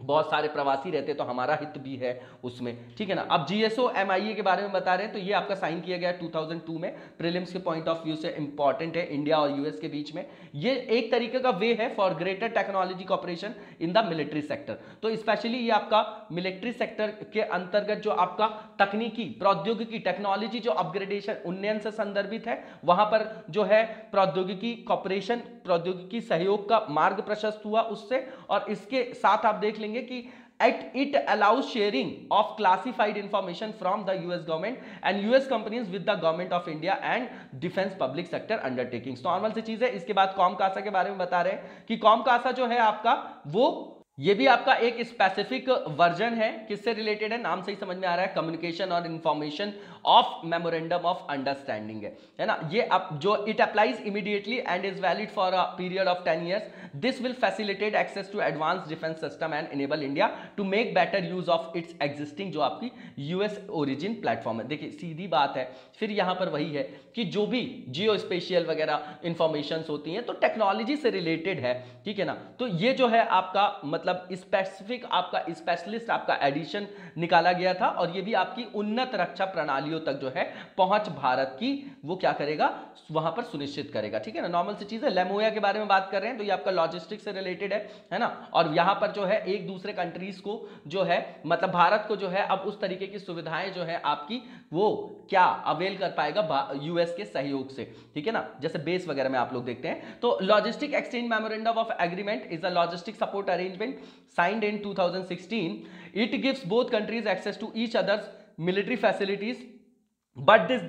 बहुत सारे प्रवासी रहते तो हमारा हित भी है उसमें। ठीक है ना? अब जीएसओ एमआईए के बारे में बता रहे हैं तो ये आपका साइन किया गया 2002 में। प्रीलिम्स के पॉइंट ऑफ़ व्यू से इंपॉर्टेंट है इंडिया और यूएस के बीच में। ये एक तरीके का वे है for greater technology cooperation in the military sector तो स्पेशली ये आपका मिलिट्री सेक्टर के अंतर्गत जो आपका तकनीकी, प्रौद्योगिकी टेक्नोलॉजी जो अपग्रेडेशन उन्नयन से संदर्भित है, वहाँ पर जो है प्रौद्योगिकी कॉपरेशन प्रौद्योगिकी सहयोग का मार्ग प्रशस्त हुआ उससे और इसके साथ आप देख लेंगे कि at it allows sharing of classified information from the US government and US companies with the government of India and defence public sector undertaking normal सी चीज़ है, इसके बाद कॉम कासा के बारे में बता रहे हैं कि कॉम कासा जो है आपका, वो, ये भी आपका एक स्पेसिफिक वर्जन है। किससे रिलेटेड है? नाम से ही समझ में आ रहा है। कम्युनिकेशन और information of memorandum of understanding है। है ना? ये अब जो it applies immediately and is valid for a period of ten years this will facilitate access to advance defence system and enable India to make better use of its existing जो आपकी US origin platform है। देखिए, सीधी बात है, फिर यहाँ पर वही है कि जो भी जियो स्पेशियल वगैरह इंफॉर्मेशन होती हैं तो टेक्नोलॉजी से रिलेटेड है, ठीक है ना? तो ये जो है आपका मतलब स्पेसिफिक आपका स्पेशलिस्ट आपका एडिशन निकाला गया था और ये भी आपकी उन्नत रक्षा प्रणालियों तक जो है पहुँच भारत की, वो क्या करेगा? वहाँ पर सुनिश्चित करेगा, ठीक है ना? नॉर्मल सी चीज़ है। लेमोया के बारे में बात कर रहे हैं तो ये आपका लॉजिस्टिक से रिलेटेड है है ना? और यहाँ पर जो है एक दूसरे कंट्रीज़ को जो है मतलब भारत को जो है, अब उस तरीके की सुविधाएँ जो है आपकी, वो क्या अवेल कर पाएगा यूएस के सहयोग से, ठीक है ना? जैसे बेस वगैरह में आप लोग देखते हैं। तो logistic exchange memorandum of agreement is a logistic support arrangement signed in 2016 it gives both countries access to each other's military facilities but this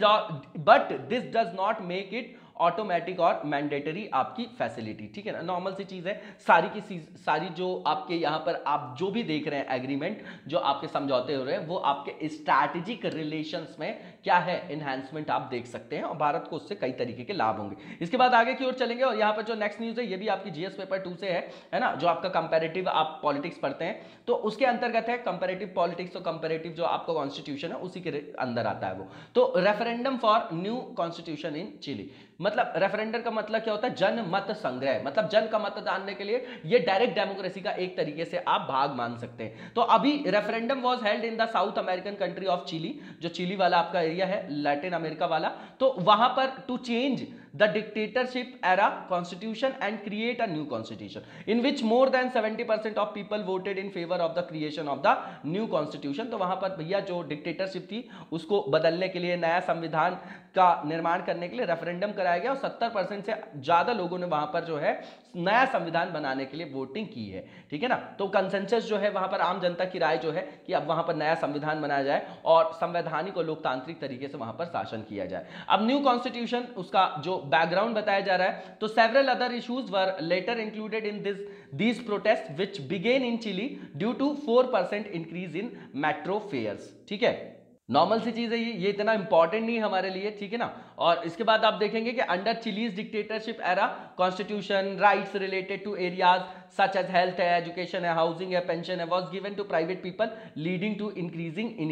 but this does not make it automatic और mandatory आपकी facility ठीक है ना? Normal सी चीज़ है। सारी की सारी जो आपके यहाँ पर आप जो भी देख रहे हैं एग्रीमेंट जो आपके समझौते हो रहे हैं, वो आपके स्ट्रैटेजिक रिलेशंस में क्या है? इन्हेंसमेंट आप देख सकते हैं और भारत को उससे कई तरीके के लाभ होंगे। इसके बाद आगे की ओर चलेंगे और यहाँ पर जो नेक्स्ट न्यूज़ है, ये भी आपकी जीएस पेपर टू से है है ना? जो आपका कंपेरेटिव आप पॉलिटिक्स पढ़ते हैं तो उसके अंतर्गत है कंपेरेटिव पॉलिटिक्स और कंपेरेटिव जो आपका कॉन्स्टिट्यूशन है, उसी के अंदर आता है वो। तो referendum for new constitution in Chile मतलब रेफरेंडर का मतलब क्या होता है? जन मत संग्रह। मतलब जन का मत जानने के लिए ये डायरेक्ट डेमोक्रेसी का एक तरीके से आप भाग मान सकते हैं। तो अभी referendum was held in the South American country of Chile जो चिली वाला आपका एरिया है लैटिन अमेरिका वाला। तो वहाँ पर to change the dictatorship era constitution and create a new constitution in which more than 70% percent of people voted in favour of the creation of the new constitution तो वहाँ पर भैया जो डिक्टेटरशिप थी, उसको बदलने के लिए, नया संविधान का निर्माण करने के लिए रेफरेंडम कराया गया और 70% से ज़्यादा लोगों ने वहाँ पर जो है नया संविधान बनाने के लिए वोटिंग की है, ठीक है ना? तो कंसेंसस जो है, वहाँ पर आम जनता की राय जो है कि अब वहाँ पर नया संविधान बनाया जाए और संवैधानिक और लोकतांत्रिक तरीके से वहाँ पर शासन किया जाए। अब न्यू कॉन्स्टिट्यूशन उसका जो बैकग्राउंड बताया जा रहा है तो several other issues were later included in this these protest which began in Chile due to for increase in metro fares ठीक है? नॉर्मल सी चीज़ है ये ये इतना इंपॉर्टेंट नहीं हमारे लिए, ठीक है ना? और इसके बाद आप देखेंगे कि under Chile's dictatorship era constitution rights related to areas such as health है एजुकेशन है हाउसिंग है पेंशन है was given to private people leading to increasing in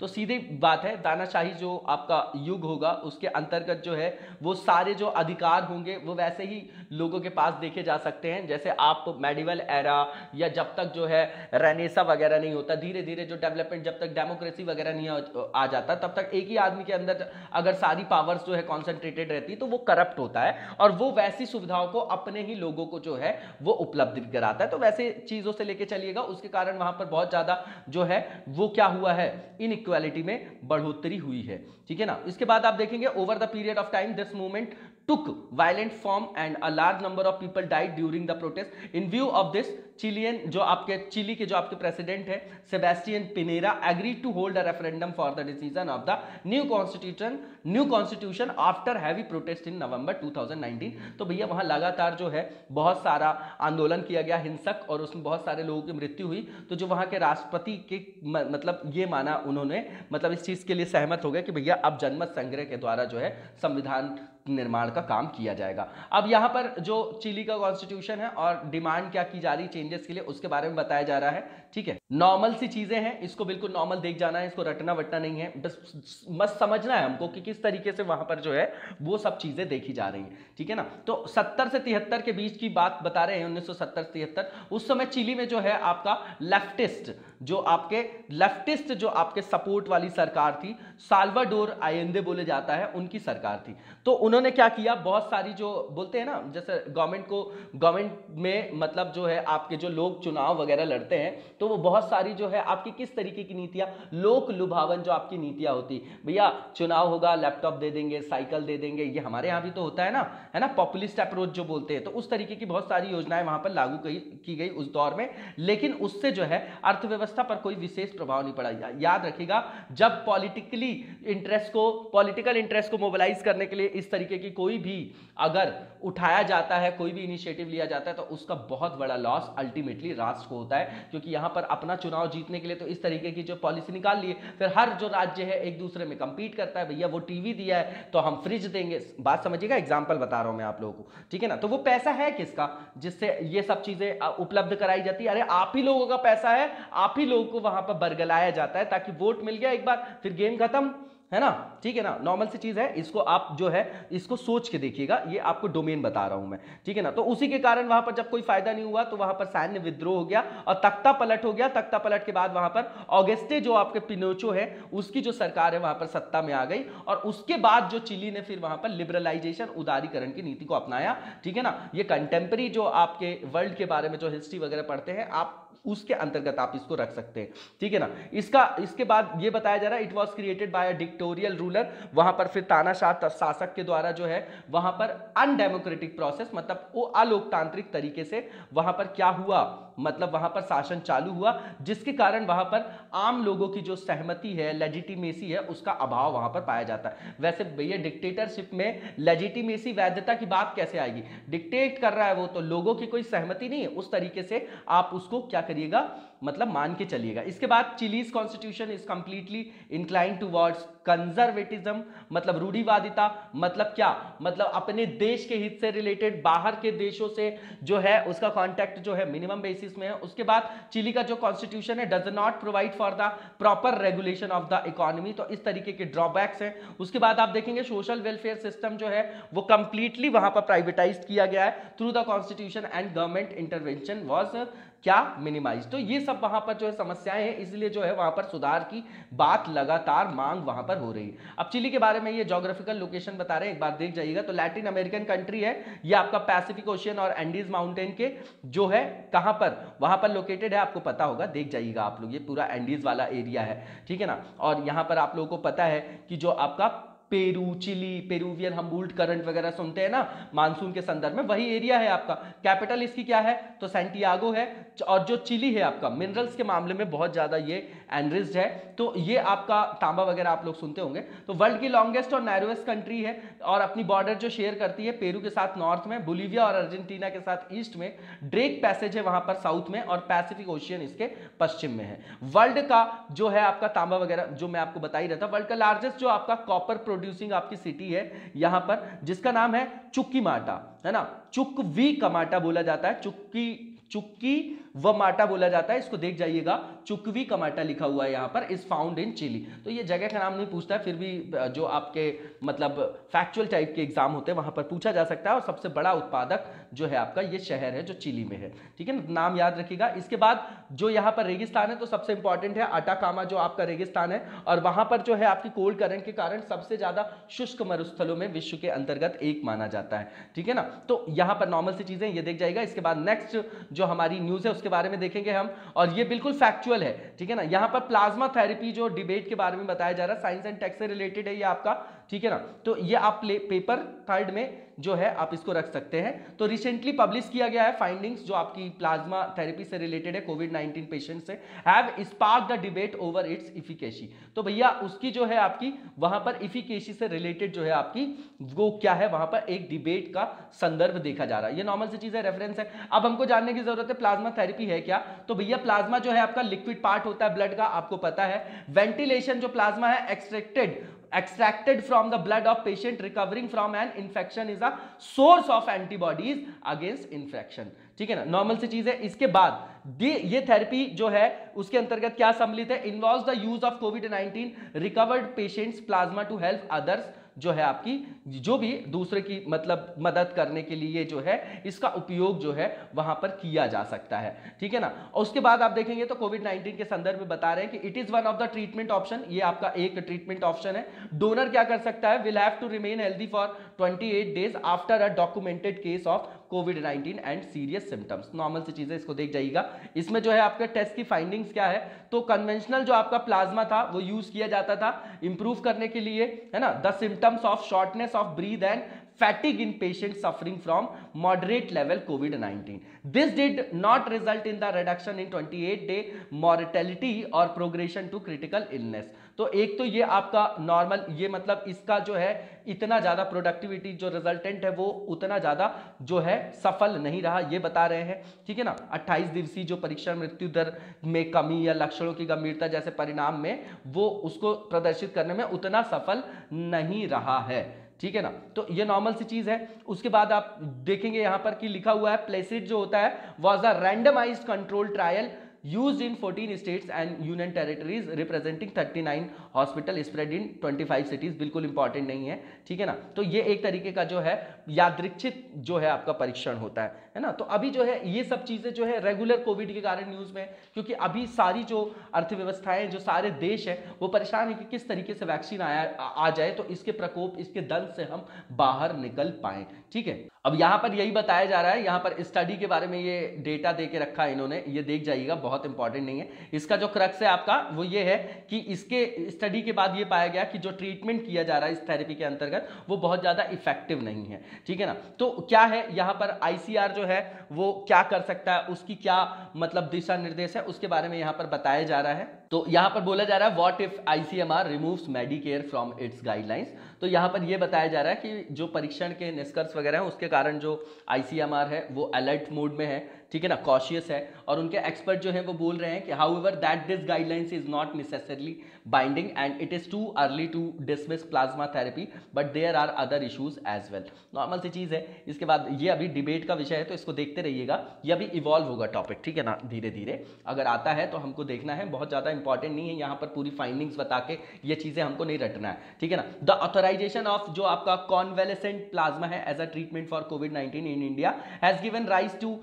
तो सीधी बात है, दानाशाही जो आपका युग होगा, उसके अंतर्गत जो है, वो सारे जो अधिकार होंगे, वो वैसे ही लोगों के पास देखे जा सकते हैं। जैसे आप मेडिवल एरा या जब तक जो है रेनेसा वगैरह नहीं होता धीरे धीरे जो डेवलपमेंट जब तक डेमोक्रेसी वगैरह नहीं नहीं आ जाता तब तक एक ही आदमी के अंदर अगर सारी पावर्स जो है कॉन्सेंट्रेटेड रहती है तो वो करप्ट होता है और वो वैसी सुविधाओं को अपने ही लोगों को जो है, वो उपलब्ध भी कराता है। तो वैसे चीज़ों से लेके चलिएगा, उसके कारण वहाँ पर बहुत ज़्यादा जो है, वो क्या हुआ है इनइक्वालिटी में बढ़ोतरी हुई है। ठीक है ना? इसके बाद आप देखेंगे over the period of time this movement took violent form and a large number of people died during the protest. In view of this Chilean जो आपके चिली के जो आपके प्रेसिडेंट है Sebastian Pinera agree to hold a referendum for the decision of the new constitution new constitution after heavy protest in November 2019 तो भैया वहाँ लगातार जो है, बहुत सारा आंदोलन किया गया, हिंसक और उसमें बहुत सारे लोगों की मृत्यु हुई। तो जो वहाँ के राष्ट्रपति के मतलब ये माना उन्होंने मतलब इस चीज़ के लिए सहमत हो गए कि भैया अब जनमत संग्रह के द्वारा जो है, संविधान निर्माण का काम किया जाएगा। अब यहाँ पर जो चिली का कॉन्स्टिट्यूशन है और डिमांड क्या की जा रही चेंजेस के लिए, उसके बारे में बताया जा रहा है। ठीक है? नॉर्मल सी चीज़ें हैं, इसको बिल्कुल नॉर्मल देख जाना है, इसको रटना वटना नहीं है। बस, मस्त समझना है हमको कि किस तरीके से वहाँ पर जो है, वो सब चीज़ें देखी जा रही हैं। ठीक है ना? तो 70 से तिहत्तर के बीच की बात बता रहे हैं, उन्नीस सौ तिहत्तर। उस समय चिली में जो है आपका लेफ्टिस्ट जो आपके लेफ्टिस्ट जो आपके सपोर्ट वाली सरकार थी, साल्वाडोर आयंदे बोले जाता है, उनकी सरकार थी। तो उन्होंने क्या किया? बहुत सारी जो, बोलते हैं ना, जैसे गवर्नमेंट को गवर्नमेंट में मतलब जो है, आपके जो लोग चुनाव वगैरह लड़ते हैं तो वो बहुत सारी जो है आपकी किस तरीके की नीतियाँ? लोक लुभावन जो आपकी नीतियाँ होती। भैया, चुनाव होगा, लैपटॉप दे देंगे, साइकिल दे देंगे, ये हमारे यहाँ भी तो होता है ना है ना? पॉपुलिस्ट अप्रोच जो बोलते हैं तो उस तरीके की बहुत सारी योजनाएँ वहाँ पर लागू की गई उस दौर में। लेकिन उससे जो है अर्थव्यवस्था पर कोई विशेष प्रभाव नहीं पड़ा। याद रखिएगा, जब पॉलिटिकली इंटरेस्ट को पॉलिटिकल इंटरेस्ट को मोबिलाइज करने के लिए इस तरीके की कोई भी अगर उठाया जाता है, कोई भी इनिशिएटिव लिया जाता है तो उसका बहुत बड़ा लॉस अल्टीमेटली राष्ट्र को होता है, क्योंकि यहाँ पर अपना चुनाव जीतने के लिए तो इस तरीके की जो पॉलिसी निकाल ली फिर हर जो राज्य है एक दूसरे में कंपीट करता है, भैया, वो टीवी दिया है तो हम फ्रिज देंगे। बात समझिएगा एग्ज़ाम्पल बता रहा हूँ मैं आप लोगों को, ठीक है ना? तो वो पैसा है किसका, जिससे ये सब चीज़ें उपलब्ध कराई जाती है? अरे, आप ही लोगों का पैसा है, आप ही लोगों को वहाँ पर बरगलाया जाता है ताकि वोट मिल गया एक बार, फिर गेम खत्म। है ना? ठीक है ना? नॉर्मल सी चीज़ है, इसको आप जो है, इसको सोच के देखिएगा। ये आपको डोमेन बता रहा हूँ मैं। ठीक है ना? तो उसी के कारण वहाँ पर जब कोई फ़ायदा नहीं हुआ तो वहाँ पर सैन्य विद्रोह हो गया और तख्ता पलट हो गया। तख्ता पलट के बाद वहाँ पर ऑगस्टे जो आपके पिनोचो है, उसकी जो सरकार है, वहाँ पर सत्ता में आ गई और उसके बाद जो चिली ने फिर वहाँ पर लिबरलाइजेशन उदारीकरण की नीति को अपनाया। ठीक है ना? ये कंटेम्प्रेरी जो आपके वर्ल्ड के बारे में जो हिस्ट्री वगैरह पढ़ते हैं, आप उसके अंतर्गत आप इसको रख सकते हैं। ठीक है ना? इसका, इसके बाद ये बताया जा रहा है it was created by a dictatorial ruler वहाँ पर फिर तानाशाह शासक के द्वारा जो है, वहाँ पर अनडेमोक्रेटिक प्रोसेस मतलब वो अलोकतांत्रिक तरीके से वहाँ पर क्या हुआ? मतलब वहाँ पर शासन चालू हुआ, जिसके कारण वहाँ पर आम लोगों की जो सहमति है लेजिटिमेसी है, उसका अभाव वहाँ पर पाया जाता है। वैसे भैया डिक्टेटरशिप में लेजिटिमेसी वैधता की बात कैसे आएगी? डिक्टेट कर रहा है वो तो लोगों की कोई सहमति नहीं है। उस तरीके से आप उसको क्या करिएगा मतलब मान के चलिएगा। इसके बाद Chile's constitution is completely incline towards conservatism मतलब रूढ़ीवादिता मतलब क्या? मतलब अपने देश के हित से रिलेटेड बाहर के देशों से जो है, उसका कॉन्टेक्ट जो है मिनिमम बेसिस में है। उसके बाद चिली का जो कॉन्स्टिट्यूशन है does not provide for the proper regulation of the economy तो इस तरीके के ड्रॉबैक्स हैं। उसके बाद आप देखेंगे सोशल वेलफेयर सिस्टम जो है, वो कंप्लीटली वहाँ पर प्राइवेटाइज किया गया है। Through the constitution and government intervention was क्या मिनिमाइज तो ये सब वहाँ पर जो है समस्याएँ हैं, इसलिए जो है वहाँ पर सुधार की बात लगातार मांग वहाँ पर हो रही है। अब चिली के बारे में ये जोग्राफिकल लोकेशन बता रहे हैं, एक बार देख जाइएगा। तो लैटिन अमेरिकन कंट्री है, ये आपका पैसिफिक ओशियन और एंडीज माउंटेन के जो है, कहाँ पर? वहाँ पर लोकेटेड है, आपको पता होगा। देख जाइएगा आप लोग, ये पूरा एंडीज वाला एरिया है, ठीक है ना? और यहाँ पर आप लोगों को पता है कि जो आपका Peru, Chile, Peruvian Humboldt current वगैरह सुनते हैं ना, मानसून के संदर्भ में, वही एरिया है आपका। कैपिटल इसकी क्या है? तो सेंटियागो है, और जो चिली है आपका, मिनरल्स के मामले में बहुत ज़्यादा ये एनरिस्ड है तो ये आपका तांबा वगैरह आप लोग सुनते होंगे। तो वर्ल्ड की लॉन्गेस्ट और नैरोएस्ट कंट्री है, और अपनी बॉर्डर जो शेयर करती है पेरू के साथ नॉर्थ में बुलीविया और अर्जेंटीना के साथ ईस्ट में ड्रेक पैसेज है वहाँ पर साउथ में, और पैसिफिक ओशियन इसके पश्चिम में है। वर्ल्ड का जो है आपका तांबा वगैरह, जो मैं आपको बता ही रहा था वर्ल्ड का लार्जेस्ट जो आपका कॉपर प्रोड्यूसिंग आपकी सिटी है, यहाँ पर, जिसका नाम है चुक्की माटा है ना? चुक वी कमाटा बोला जाता है, चुक्की चुक्की वह माटा बोला जाता है, इसको देख जाइएगा। चुकवी कमाटा लिखा हुआ है यहाँ पर इज़ फाउंड इन चिली तो ये जगह का नाम नहीं पूछता है, फिर भी जो आपके मतलब फैक्चुअल टाइप के एग्ज़ाम होते हैं, वहाँ पर पूछा जा सकता है, और सबसे बड़ा उत्पादक जो है आपका, ये शहर है, जो चिली में है। ठीक है ना? नाम याद रखिएगा। इसके बाद, जो यहाँ पर रेगिस्तान है तो सबसे इंपॉर्टेंट है अटाकामा जो आपका रेगिस्तान है, और वहाँ पर जो है आपकी कोल्ड करंट के कारण सबसे ज़्यादा शुष्क मरुस्थलों में विश्व के अंतर्गत एक माना जाता है। ठीक है ना? तो यहाँ पर नॉर्मल सी चीज़ें, ये देख जाएगा इसके बाद नेक्स्ट जो हमारी न्यूज़ है, उसके बारे में देखेंगे हम, और ये बिल्कुल फैक्चुअल है, ठीक है ना? यहाँ पर प्लाज्मा थेरेपी जो डिबेट के बारे में बताया जा रहा है साइंस एंड टेक्स से रिलेटेड है ये आपका। ठीक है ना? तो ये आप पेपर थर्ड में जो है, आप इसको रख सकते हैं। तो रिसेंटली पब्लिश किया गया है फाइंडिंग्स जो आपकी प्लाज्मा थेरेपी से रिलेटेड है कोविड 19 पेशेंट से। Have spark the debate over its efficacy तो भैया, उसकी जो है आपकी, वहाँ पर इफिकेसी से रिलेटेड जो है आपकी, वो क्या है? वहाँ पर एक डिबेट का संदर्भ देखा जा रहा है। ये नॉर्मल सी चीज़ है रेफरेंस है। अब हमको जानने की ज़रूरत है प्लाज्मा थेरेपी है क्या? तो भैया प्लाज्मा जो है आपका लिक्विड पार्ट होता है ब्लड का, आपको पता है। वेंटिलेशन जो प्लाज्मा है extracted extracted from the blood of patient recovering from an infection is a source of antibodies against infection ठीक है ना नॉर्मल सी चीज़ है इसके बाद ये थेरेपी जो है उसके अंतर्गत क्या सम्मिलित है involve the use of COVID 19 recovered patients plasma to help others जो है आपकी, जो भी दूसरे की मतलब मदद करने के लिए जो है, इसका उपयोग जो है वहाँ पर किया जा सकता है। ठीक है ना? और उसके बाद आप देखेंगे तो कोविड 19 के संदर्भ में बता रहे हैं कि it is one of the treatment option ये आपका एक ट्रीटमेंट ऑप्शन है। डोनर क्या कर सकता है? Will have to remain healthy for 28 days after a documented case of COVID 19 and serious symptoms normal सी चीज़ें इसको देख जाइएगा। इसमें जो है आपके टेस्ट की फाइंडिंग्स क्या है? तो कन्वेंशनल जो आपका प्लाज्मा था, वो यूज़ किया जाता था इंप्रूव करने के लिए, है ना? The symptoms of shortness of breath and fatigue in patient suffering from moderate level COVID 19. This did not result in the reduction in 28 day mortality और प्रोग्रेशन टू क्रिटिकल इलनेस तो एक तो ये आपका नॉर्मल ये मतलब इसका जो है, इतना ज़्यादा प्रोडक्टिविटी जो रिजल्टेंट है वो उतना ज़्यादा जो है सफल नहीं रहा, ये बता रहे हैं। ठीक है ना? 28 दिवसीय जो परीक्षण मृत्यु दर में कमी या लक्षणों की गंभीरता जैसे परिणाम में वो उसको प्रदर्शित करने में उतना सफल नहीं रहा है। ठीक है ना? तो ये नॉर्मल सी चीज़ है। उसके बाद आप देखेंगे यहाँ पर कि लिखा हुआ है प्लेसिड जो होता है was a randomise control trial used in 14 states and union territories representing 39 hospital spread in 25 cities बिल्कुल इंपॉर्टेंट नहीं है, ठीक है ना? तो ये एक तरीके का जो है यादृक्षित जो है आपका परीक्षण होता है है ना? तो अभी जो है, ये सब चीज़ें जो है रेगुलर कोविड के कारण न्यूज़ में, क्योंकि अभी सारी जो अर्थव्यवस्थाएँ, जो सारे देश है, वो परेशान है कि किस तरीके से वैक्सीन आया, आ जाए तो इसके प्रकोप, इसके दल से हम बाहर निकल पाए, ठीक है? अब यहाँ पर यही बताया जा रहा है, यहाँ पर स्टडी के बारे में ये डेटा दे के रखा है इन्होंने, ये देख जाइएगा, बहुत इंपॉर्टेंट नहीं है। इसका जो क्रक्स है आपका, वो ये है कि इसके स्टडी के बाद ये पाया गया कि जो ट्रीटमेंट किया जा रहा है इस थेरेपी के अंतर्गत, वो बहुत ज़्यादा इफ़ेक्टिव नहीं है। ठीक है ना? तो क्या है? यहाँ पर आईसीआर जो है, वो क्या कर सकता है? उसकी क्या मतलब दिशा निर्देश है? उसके बारे में यहाँ पर बताया जा रहा है। तो यहाँ पर बोला जा रहा है what if ICMR removes medicare from its guidelines तो यहाँ पर यह बताया जा रहा है कि जो परीक्षण के निष्कर्ष वगैरह हैं, उसके कारण जो आईसीएमआर है, वो अलर्ट मोड में है। ठीक है ना कॉशियस है। और उनके एक्सपर्ट जो है, वो बोल रहे हैं कि however that this guidelines is not necessarily binding and it is too early to dismiss plasma therapy but there are other issues as well normal सी चीज़ है। इसके बाद ये अभी डिबेट का विषय है तो इसको देखते रहिएगा। ये अभी इवॉल्व होगा टॉपिक ठीक है ना धीरे धीरे अगर आता है तो हमको देखना है। बहुत ज़्यादा इंपॉर्टेंट नहीं है। यहाँ पर पूरी फाइंडिंग्स बता के ये चीज़ें हमको नहीं रटना है, ठीक है ना। द ऑथोराइजेशन ऑफ़ जो आपका कॉन्वेलेसेंट प्लाज्मा है as a treatment for COVID nineteen in India has given rise to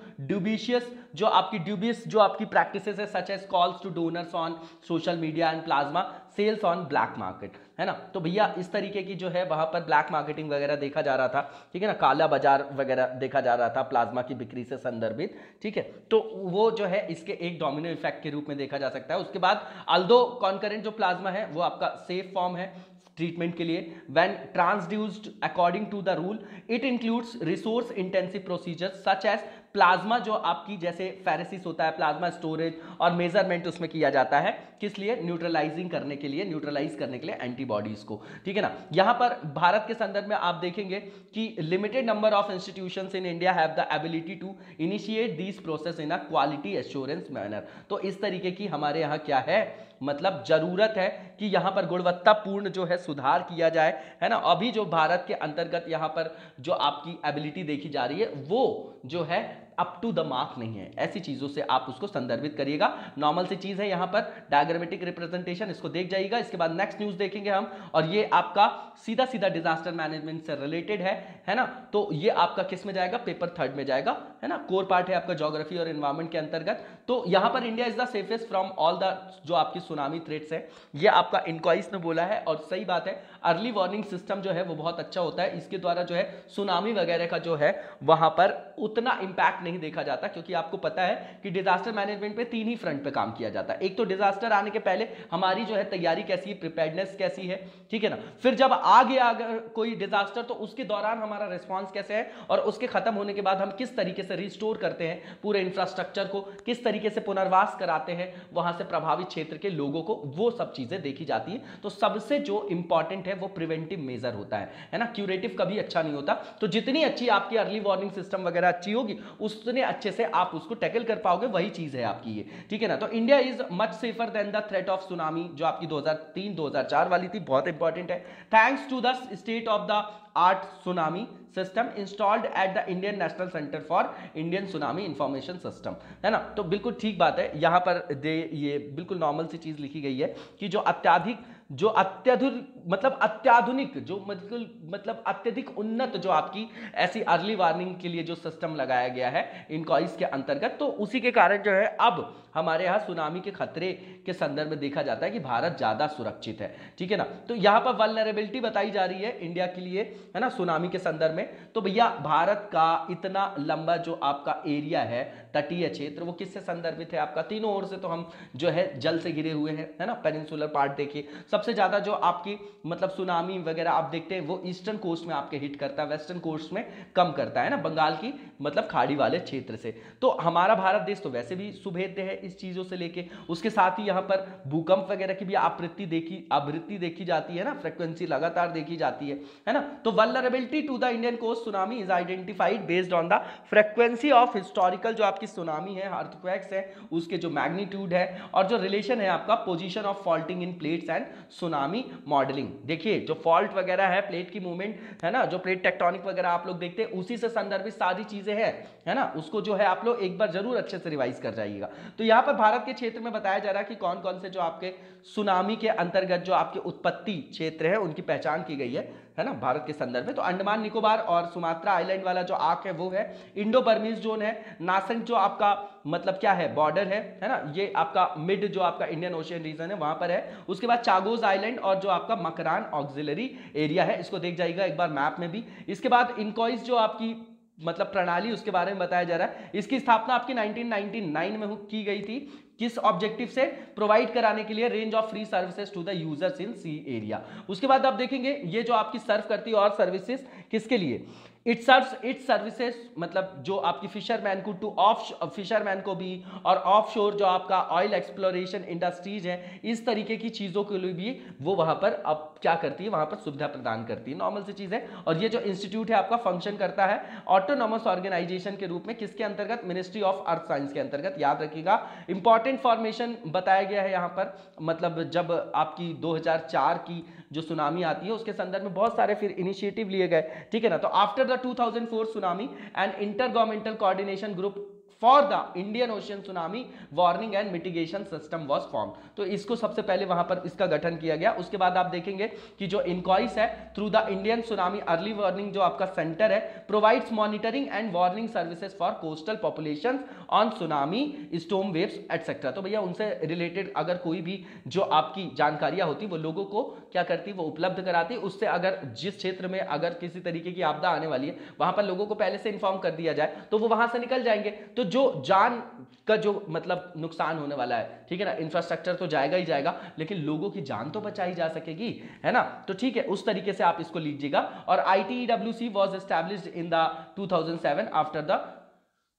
dubious जो आपकी ड्यूबियस जो आपकी प्रैक्टिस है such as calls to donors on social media and plasma sales on black market है ना? तो भैया, इस तरीके की जो है, वहाँ पर ब्लैक मार्केटिंग वगैरह देखा जा रहा था, ठीक है ना? काला बाज़ार वगैरह देखा जा रहा था प्लाज्मा की बिक्री से संदर्भित, ठीक है? तो वो जो है, इसके एक डोमिनो इफ़ेक्ट के रूप में देखा जा सकता है। उसके बाद अल्दो कॉन्करेंट जो प्लाज्मा है, वो आपका सेफ़ फॉर्म है ट्रीटमेंट के लिए। When transfused according to the rule it includes resource intensive procedure such as plasma जो आपकी जैसे फेरेसिस होता है, प्लाज्मा स्टोरेज और मेज़रमेंट उसमें किया जाता है, किस लिए? न्यूट्रलाइजिंग करने के लिए, न्यूट्रलाइज करने के लिए एंटीबॉडीज को। ठीक है ना? यहाँ पर भारत के संदर्भ में आप देखेंगे कि limited number of institution in India have the ability to initiate this process in a quality assurance manner तो इस तरीके की हमारे यहाँ क्या है? मतलब ज़रूरत है कि यहाँ पर गुणवत्तापूर्ण जो है सुधार किया जाए, है ना? अभी जो भारत के अंतर्गत यहाँ पर जो आपकी एबिलिटी देखी जा रही है, वो जो है अप टू द मार्क नहीं है। ऐसी चीज़ों से आप उसको संदर्भित करिएगा। नॉर्मल सी चीज़ है यहाँ पर डायग्रामेटिक रिप्रेजेंटेशन इसको देख जाइएगा। इसके बाद नेक्स्ट न्यूज़ देखेंगे हम, और ये आपका सीधा सीधा डिजास्टर मैनेजमेंट से रिलेटेड है है ना? तो ये आपका किसमें जाएगा? पेपर थर्ड में जाएगा, है ना? कोर पार्ट है आपका जोग्राफी और एनवायरमेंट के अंतर्गत। तो यहाँ पर India is the safest from all the जो आपकी सुनामी थ्रेट्स है, ये आपका इंक्वाइस ने बोला है और सही बात है अर्ली वार्निंग सिस्टम जो है वो बहुत अच्छा होता है। इसके द्वारा जो है सुनामी वगैरह का जो है वहाँ पर उतना इंपैक्ट नहीं देखा जाता, क्योंकि आपको पता है कि डिजास्टर मैनेजमेंट पे तीन ही फ्रंट पे काम किया जाता है। एक तो डिजास्टर आने के पहले हमारी जो है तैयारी कैसी है प्रिपेयर्डनेस कैसी है, ठीक है ना? फिर जब आ गया अगर कोई डिजास्टर तो उसके दौरान हमारा रिस्पॉन्स कैसे है और उसके खत्म होने के बाद हम किस तरीके से रिस्टोर करते हैं पूरे इंफ्रास्ट्रक्चर को, किस तरीके से पुनर्वास कराते हैं, वहाँ से प्रभावित क्षेत्र के लोगों को वो सब चीज़ें देखी जाती है। तो सबसे जो इंपॉर्टेंट है, वो प्रिवेंटिव मेजर होता है। है ना? क्यूरेटिव कभी अच्छा नहीं होता। तो जितनी अच्छी आपकी अर्ली वार्निंग सिस्टम वगैरह अच्छी होगी, उतने अच्छे से आप उसको टैकल कर पाओगे, वही चीज़ है आपकी ये। ठीक है ना? तो India is much safer than the threat of tsunami जो आपकी 2003 2004 वाली थी, बहुत इंपॉर्टेंट है। Thanks to the state of the art tsunami system installed at the Indian national centre for Indian tsunami information system है ना? तो बिल्कुल ठीक बात है। यहाँ पर दे ये बिल्कुल नॉर्मल सी चीज़ लिखी गई है कि जो अत्याधिक जो अत्याधुनिक मतलब अत्याधुनिक, जो मतलब मतलब अत्यधिक उन्नत जो आपकी ऐसी अर्ली वार्निंग के लिए जो सिस्टम लगाया गया है इनकॉइस के अंतर्गत तो उसी के कारण जो है, अब हमारे यहाँ सुनामी के खतरे के संदर्भ में देखा जाता है कि भारत ज़्यादा सुरक्षित है। ठीक है ना? तो यहाँ पर वलनरेबिलिटी बताई जा रही है इंडिया के लिए, है ना सुनामी के संदर्भ में। तो भैया, भारत का इतना लंबा जो आपका एरिया है, तटीय क्षेत्र, वो किससे संदर्भित है आपका? तीनों ओर से तो हम जो है जल से घिरे हुए हैं, है ना? पेनिनसुलर पार्ट देखिए। सबसे ज़्यादा जो आपकी मतलब सुनामी वगैरह आप देखते हैं, वो ईस्टर्न कोस्ट में आपके हिट करता है वेस्टर्न कोस्ट में कम करता है ना, बंगाल की मतलब खाड़ी वाले क्षेत्र से। तो हमारा भारत देश तो वैसे भी सुभेद्य है इस चीज़ों से लेके। उसके साथ ही यहाँ पर भूकंप वगैरह की भी आवृत्ति देखी आवृत्ति देखी जाती है ना फ्रिक्वेंसी लगातार देखी जाती है है ना? तो vulnerability to the Indian coast tsunami is identified based on the frequency of historical जो आपकी सुनामी है अर्थक्वेक्स है, उसके जो मैग्नीट्यूड है, और जो रिलेशन है आपका position of faulting in plates and tsunami modelling. देखिए, जो फॉल्ट वगैरह है, प्लेट की मूवमेंट, है ना, जो प्लेट टेक्टोनिक वगैरह आप लोग देखते हैं, उसी से संदर्भित सारी चीज़ें हैं, है ना, उसको जो है आप लोग एक बार ज़रूर अच्छे से रिवाइज कर जाइएगा। तो यहाँ पर भारत के क्षेत्र में बताया जा रहा है कि कौन कौन से जो आपके सुनामी के अंतर्गत जो आपके उत्पत्ति क्षेत्र है, उनकी पहचान की गई है। है ना, भारत के संदर्भ में। तो अंडमान, निकोबार और सुमात्रा आइलैंड वाला जो आक है, वो है इंडो बर्मीज जोन है। नासन जो आपका मतलब क्या है, बॉर्डर है है ना, ये आपका मिड जो आपका इंडियन ओशियन रीजन है, वहाँ पर है। उसके बाद चागोज आइलैंड और जो आपका मकरान ऑक्सिलरी एरिया है, इसको देख जाएगा एक बार मैप में भी। इसके बाद इनकॉइस जो आपकी मतलब प्रणाली उसके बारे में बताया जा रहा है। इसकी स्थापना आपकी 1999 में की गई थी। किस ऑब्जेक्टिव से? प्रोवाइड कराने के लिए range of free services to the users in sea area उसके बाद आप देखेंगे, ये जो आपकी सर्व करती है और सर्विसेज़ किसके लिए? इट सर्व इट सर्विसेज़ मतलब जो आपकी फिशरमैन को टू ऑफ़ फिशरमैन को भी और ऑफ़ शोर जो आपका ऑयल एक्सप्लोरेशन इंडस्ट्रीज़ है, इस तरीके की चीज़ों के लिए भी वो वहाँ पर अब क्या करती है, वहाँ पर सुविधा प्रदान करती है। नॉर्मल सी चीज़ है। और ये जो इंस्टीट्यूट है आपका फ़ंक्शन करता है। ऑटोनॉमस ऑर्गेनाइजेशन के रूप में किसके अंतर्गत? मिनिस्ट्री ऑफ़ अर्थ साइंस के अंतर्गत। याद रखिएगा इंपॉर्टेंट फॉर्मेशन बताया गया है यहाँ पर। मतलब जब आपकी 2004 की जो सुनामी आती है, उसके संदर्भ में बहुत सारे फिर इनिशिएटिव लिए गए। ठीक है ना? तो after the 2004 tsunami and intergovernmental coordination group for the Indian Ocean tsunami warning and mitigation system was form तो इसको सबसे पहले वहाँ पर इसका गठन किया गया। उसके बाद आप देखेंगे कि जो इंक्वाइस है through the Indian tsunami early warning जो आपका सेंटर है provides monitoring and warning services for coastal population on tsunami storm waves etcetera तो भैया उनसे रिलेटेड अगर कोई भी जो आपकी जानकारियाँ होती, वो लोगों को क्या करती, वो उपलब्ध कराती, उससे अगर जिस क्षेत्र में अगर किसी तरीके की आपदा आने वाली है, वहाँ पर लोगों को पहले से इन्फॉर्म कर दिया जाए तो वो वहाँ से निकल जाएँगे। तो जो जान का जो मतलब नुकसान होने वाला है, ठीक है ना इंफ्रास्ट्रक्चर तो जाएगा ही जाएगा, लेकिन लोगों की जान तो बचाई जा सकेगी, है ना? तो ठीक है, उस तरीके से आप इसको लीजिएगा। और I T W C was establish in the 2007 after the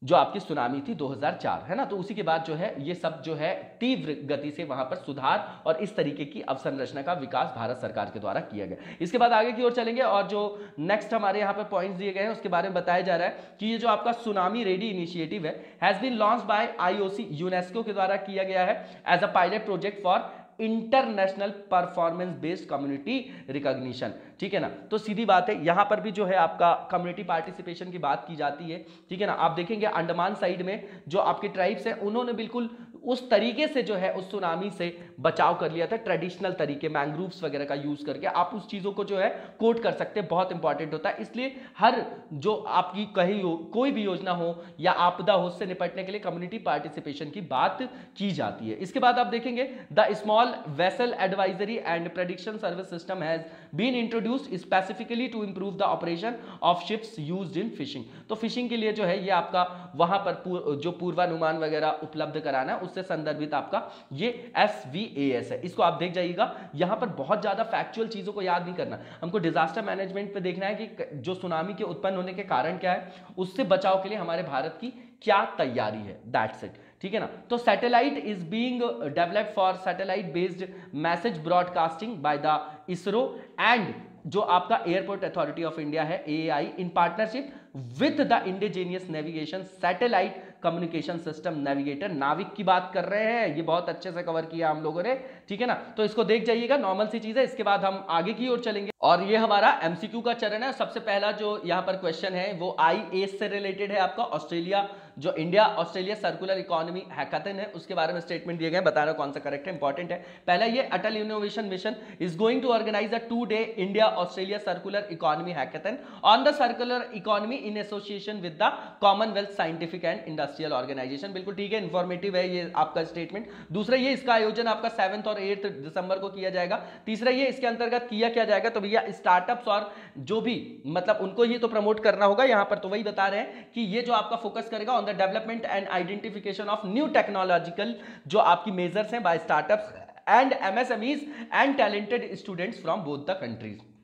जो आपकी सुनामी थी 2004 है ना? तो उसी के बाद जो है, ये सब जो है, तीव्र गति से वहाँ पर सुधार और इस तरीके की अवसंरचना का विकास भारत सरकार के द्वारा किया गया। इसके बाद आगे की ओर चलेंगे और जो नेक्स्ट हमारे यहाँ पे पॉइंट्स दिए गए हैं, उसके बारे में बताया जा रहा है कि ये जो आपका tsunami ready initiative has been launch by IOC UNESCO के द्वारा किया गया है as a pilot project for international performance based community recognition. ठीक है ना? तो सीधी बात है, यहाँ पर भी जो है आपका कम्युनिटी पार्टिसिपेशन की बात की जाती है। ठीक है ना? आप देखेंगे अंडमान साइड में जो आपके ट्राइब्स हैं, उन्होंने बिल्कुल उस तरीके से जो है, उस सुनामी से बचाव कर लिया था, ट्रेडिशनल तरीके मैंग्रूव्स वगैरह का यूज़ करके। आप उस चीज़ों को जो है कोट कर सकते हैं, बहुत इंपॉर्टेंट होता है। इसलिए हर जो आपकी कही हो, कोई भी योजना हो या आपदा हो, उससे निपटने के लिए कम्युनिटी पार्टिसिपेशन की बात की जाती है। इसके बाद आप देखेंगे the small vessel advisory and prediction service system has been introduced specifically to improve the operation of ships used in fishing तो फिशिंग के लिए जो है ये आपका वहाँ पर पूर, जो पूर्वानुमान वगैरह उपलब्ध कराना है उससे संदर्भित आपका ये एस वी ए एस है। इसको आप देख जाइएगा। यहाँ पर बहुत ज़्यादा फैक्चुअल चीज़ों को याद नहीं करना। हमको डिजास्टर मैनेजमेंट पे देखना है कि जो सुनामी के उत्पन्न होने के कारण क्या है उससे बचाव के लिए हमारे भारत की क्या तैयारी है। दैट्स इट ठीक है ना? तो satellite is being developed for satellite based message broadcasting by the ISRO and जो आपका एयरपोर्ट अथॉरिटी ऑफ़ इंडिया है AI in partnership with the indigenous navigation satellite communication system navigator NavIC की बात कर रहे हैं। ये बहुत अच्छे से कवर किया हम लोगों ने, ठीक है ना? तो इसको देख जाइएगा नॉर्मल सी चीज़ है। इसके बाद हम आगे की ओर चलेंगे। और ये हमारा एमसीक्यू का चरण है। सबसे पहला जो यहाँ पर क्वेश्चन है, वो आई से रिलेटेड है आपका ऑस्ट्रेलिया जो India Australia circular economy hackathon है, उसके बारे में स्टेटमेंट दिए गए बता रहा कौन सा करेक्ट है इंपॉर्टेंट है। पहला ये Atal innovation mission is going to organise a two day India Australia circular economy hackathon on the circular economy in association with the Commonwealth scientific and industrial organisation बिल्कुल ठीक है इंफॉर्मेटिव है ये आपका स्टेटमेंट दूसरा ये, इसका आयोजन आपका सेवंथ और एट्थ दिसंबर को किया जाएगा। तीसरा ये, इसके अंतर्गत किया क्या जाएगा तो भैया स्टार्टअप्स और जो भी मतलब उनको ये तो प्रमोट करना होगा यहाँ पर तो वही बता रहे हैं कि ये जो आपका फोकस करेगा on the development and identification of new technological जो आपकी मेजर्स हैं by startups and MSMEs and talented students from both the countries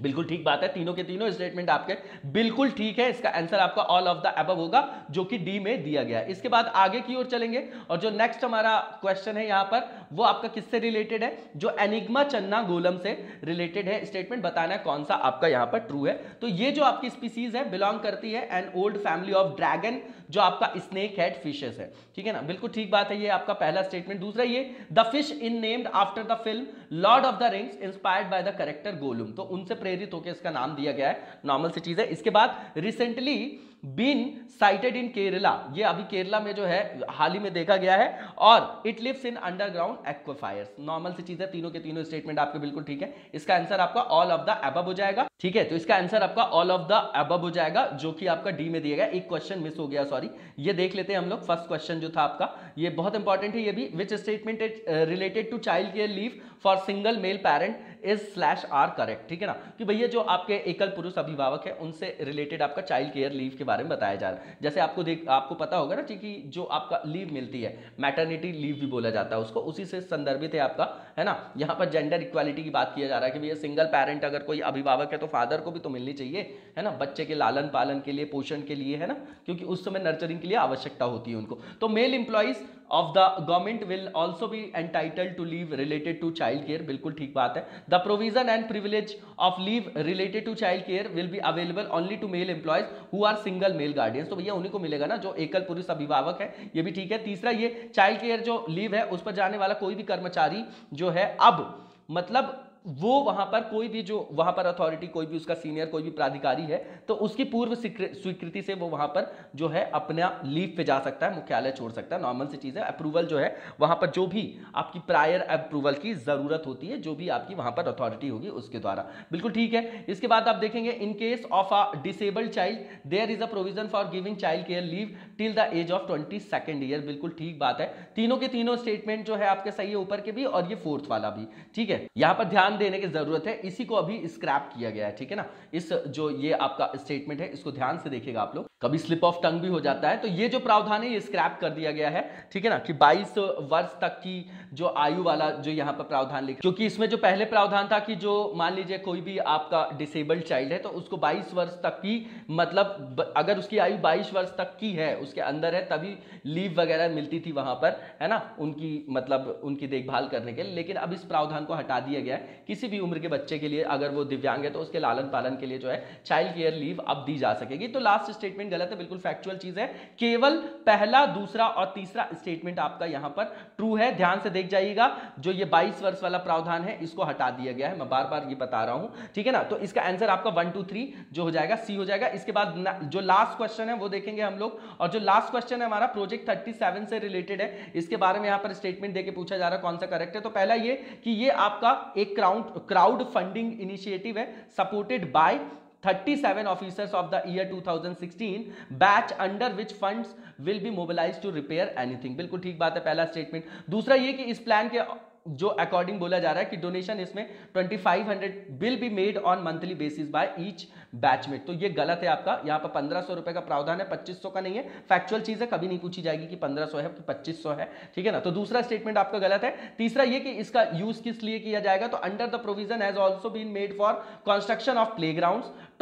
बिल्कुल ठीक बात है, तीनों के तीनों स्टेटमेंट आपके बिल्कुल ठीक है, इसका आंसर आपका ऑल ऑफ़ द अबव होगा, जो कि डी में दिया गया है। इसके बाद आगे की ओर चलेंगे, और जो नेक्स्ट हमारा क्वेश्चन है यहाँ पर, वो आपका किससे रिलेटेड है? जो एनिग्मा चन्ना गोलम से रिलेटेड है स्टेटमेंट बताना है कौन सा आपका यहाँ पर ट्रू है। तो ये जो आपकी स्पीसीज है बिलोंग करती है an old family of dragon जो आपका स्नेक हेड फिशेस है। ठीक है ना? बिल्कुल ठीक बात है, ये आपका पहला स्टेटमेंट दूसरा ये the fish in named after the film Lord of the Rings inspired by the character Gollum तो उनसे प्रेरित होकर इसका नाम दिया गया है नॉर्मल सी चीज़ है। इसके बाद recently been sighted in Kerala ये अभी केरला में जो है, हाल ही में देखा गया है और it lives in underground aquifers normal सी चीज़ है, तीनों के तीनों स्टेटमेंट आपके बिल्कुल ठीक है। इसका आंसर आपका ऑल ऑफ़ द एबब हो जाएगा, ठीक है? तो इसका आंसर आपका ऑल ऑफ़ द एबब हो जाएगा, जो कि आपका डी में दिया गया। एक क्वेश्चन मिस हो गया सॉरी ये देख लेते हैं हम लोग फ़र्स्ट क्वेश्चन जो था आपका। ये बहुत इंपॉर्टेंट है ये भी which statement is related to child care leave for single male parent is slash are correct ठीक है ना? कि भैया जो आपके एकल पुरुष अभिभावक है, उनसे रिलेटेड आपका चाइल्ड केयर लीव के बारे में बताया जा रहा है। जैसे आपको देख, आपको पता होगा ना कि जो आपका लीव मिलती है मैटर्निटी लीव भी बोला जाता है उसको। उसी से संदर्भित है आपका, है ना? यहाँ पर जेंडर इक्वालिटी की बात किया जा रहा है कि भैया सिंगल पेरेंट अगर कोई अभिभावक है तो फादर को भी तो मिलनी चाहिए, है ना? बच्चे के लालन पालन के लिए, पोषण के लिए, है ना? क्योंकि उस समय नर्चरिंग के लिए आवश्यकता होती है उनको। तो male employees of the government will also be entitle to leave related to child care बिल्कुल ठीक बात है the provision and privilege of leave related to child care will be available only to male employees who are single male guardians तो भैया उन्हीं को मिलेगा ना जो एकल पुरुष अभिभावक है। ये भी ठीक है। तीसरा ये चाइल्ड केयर जो लीव है, उस पर जाने वाला कोई भी कर्मचारी जो है, अब मतलब वो वहाँ पर कोई भी जो, वहाँ पर अथॉरिटी कोई भी उसका सीनियर कोई भी प्राधिकारी है तो उसकी पूर्व स्वीकृति से वो वहाँ पर जो है अपना लीव पे जा सकता है, मुख्यालय छोड़ सकता है नॉर्मल सी चीज़ है अप्रूवल जो है, वहाँ पर जो भी आपकी प्रायर अप्रूवल की ज़रूरत होती है, जो भी आपकी वहाँ पर अथॉरिटी होगी उसके द्वारा। बिल्कुल ठीक है, इसके बाद आप देखेंगे in case of a disabled child there is a provision for giving child care leave till the age of twenty second year बिल्कुल ठीक बात है। तीनों के तीनों स्टेटमेंट जो है आपके सही है, ऊपर के भी और ये फोर्थ वाला भी। ठीक है, यहाँ पर ध्यान देने की ज़रूरत है, इसी को अभी स्क्रैप किया गया है, ठीक है ना? इस जो ये आपका स्टेटमेंट है, इसको ध्यान से देखिएगा आप लोग। कभी स्लिप ऑफ़ टंग भी हो जाता है तो ये जो प्रावधान है, ये स्क्रैप कर दिया गया है, ठीक है ना? कि 22 वर्ष तक की जो आयु वाला जो यहाँ पर प्रावधान लिखा, क्योंकि इसमें जो पहले प्रावधान था कि जो मान लीजिए कोई भी आपका डिसेबल्ड चाइल्ड है तो उसको 22 वर्ष तक की मतलब अगर उसकी आयु 22 वर्ष तक की है, उसके अंदर है, तभी लीव वगैरह मिलती थी वहाँ पर, है ना? उनकी मतलब उनकी देखभाल करने के लिए, लेकिन अब इस प्रावधान को हटा दिया गया है। किसी भी उम्र के बच्चे के लिए अगर वो दिव्यांग है तो उसके लालन पालन के लिए जो है चाइल्ड केयर लीव अब दी जा सकेगी। तो लास्ट स्टेटमेंट गलत है, बिल्कुल फैक्चुअल चीज़ है। केवल पहला, दूसरा और तीसरा स्टेटमेंट आपका यहाँ पर ट्रू है। ध्यान से देख जाइएगा, जो ये 22 वर्ष वाला प्रावधान है, इसको हटा दिया गया है। मैं बार बार ये बता रहा हूँ, ठीक है ना? तो इसका आंसर आपका वन टू थ्री जो हो जाएगा सी हो जाएगा। इसके बाद जो लास्ट क्वेश्चन है, वो देखेंगे हम लोग। और जो लास्ट क्वेश्चन है, हमारा प्रोजेक्ट थर्टी से रिलेटेड है। इसके बारे में यहाँ पर स्टेटमेंट देके पूछा जा रहा है, कौन सा करेक्ट है? तो पहला ये कि ये आपका एक क्राउड क्राउड फंडिंग इनिशिएटिव है supported by 37 officers of the year 2016 batch under which funds will be mobilise to repair anything बिल्कुल ठीक बात है, पहला स्टेटमेंट दूसरा ये कि इस प्लान के जो अकॉर्डिंग बोला जा रहा है कि डोनेशन इसमें 2500 will be made on monthly basis by each batchmate तो ये गलत है आपका। यहाँ पर पंद्रह सौ रुपए का प्रावधान है, पच्चीस सौ का नहीं है। फैक्चुअल चीज़ है, कभी नहीं पूछी जाएगी कि पंद्रह सौ है कि पच्चीस सौ है। ठीक है ना? तो दूसरा स्टेटमेंट आपका गलत है। तीसरा ये कि इसका यूज़ किस लिए किया जाएगा? तो under the provision has also been made for construction of play toilets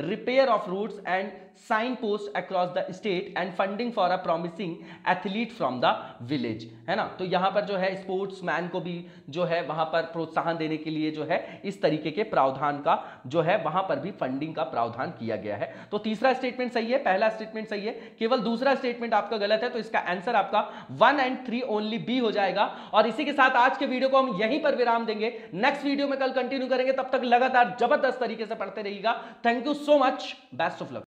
repair of routes and sign post across the state and funding for a promising athlete from the village है ना? तो यहाँ पर जो है स्पोर्ट्स मैन को भी जो है वहाँ पर प्रोत्साहन देने के लिए जो है इस तरीके के प्रावधान का जो है वहाँ पर भी फंडिंग का प्रावधान किया गया है। तो तीसरा स्टेटमेंट सही है, पहला स्टेटमेंट सही है। केवल दूसरा स्टेटमेंट आपका गलत है तो इसका आंसर आपका one and three only B हो जाएगा। और इसी के साथ आज के वीडियो को हम यहीं पर विराम देंगे। नेक्स्ट वीडियो में कल कंटिन्यू करेंगे, तब तक लगातार ज़बरदस्त तरीके से पढ़ते रहिएगा। Thank you so much best of luck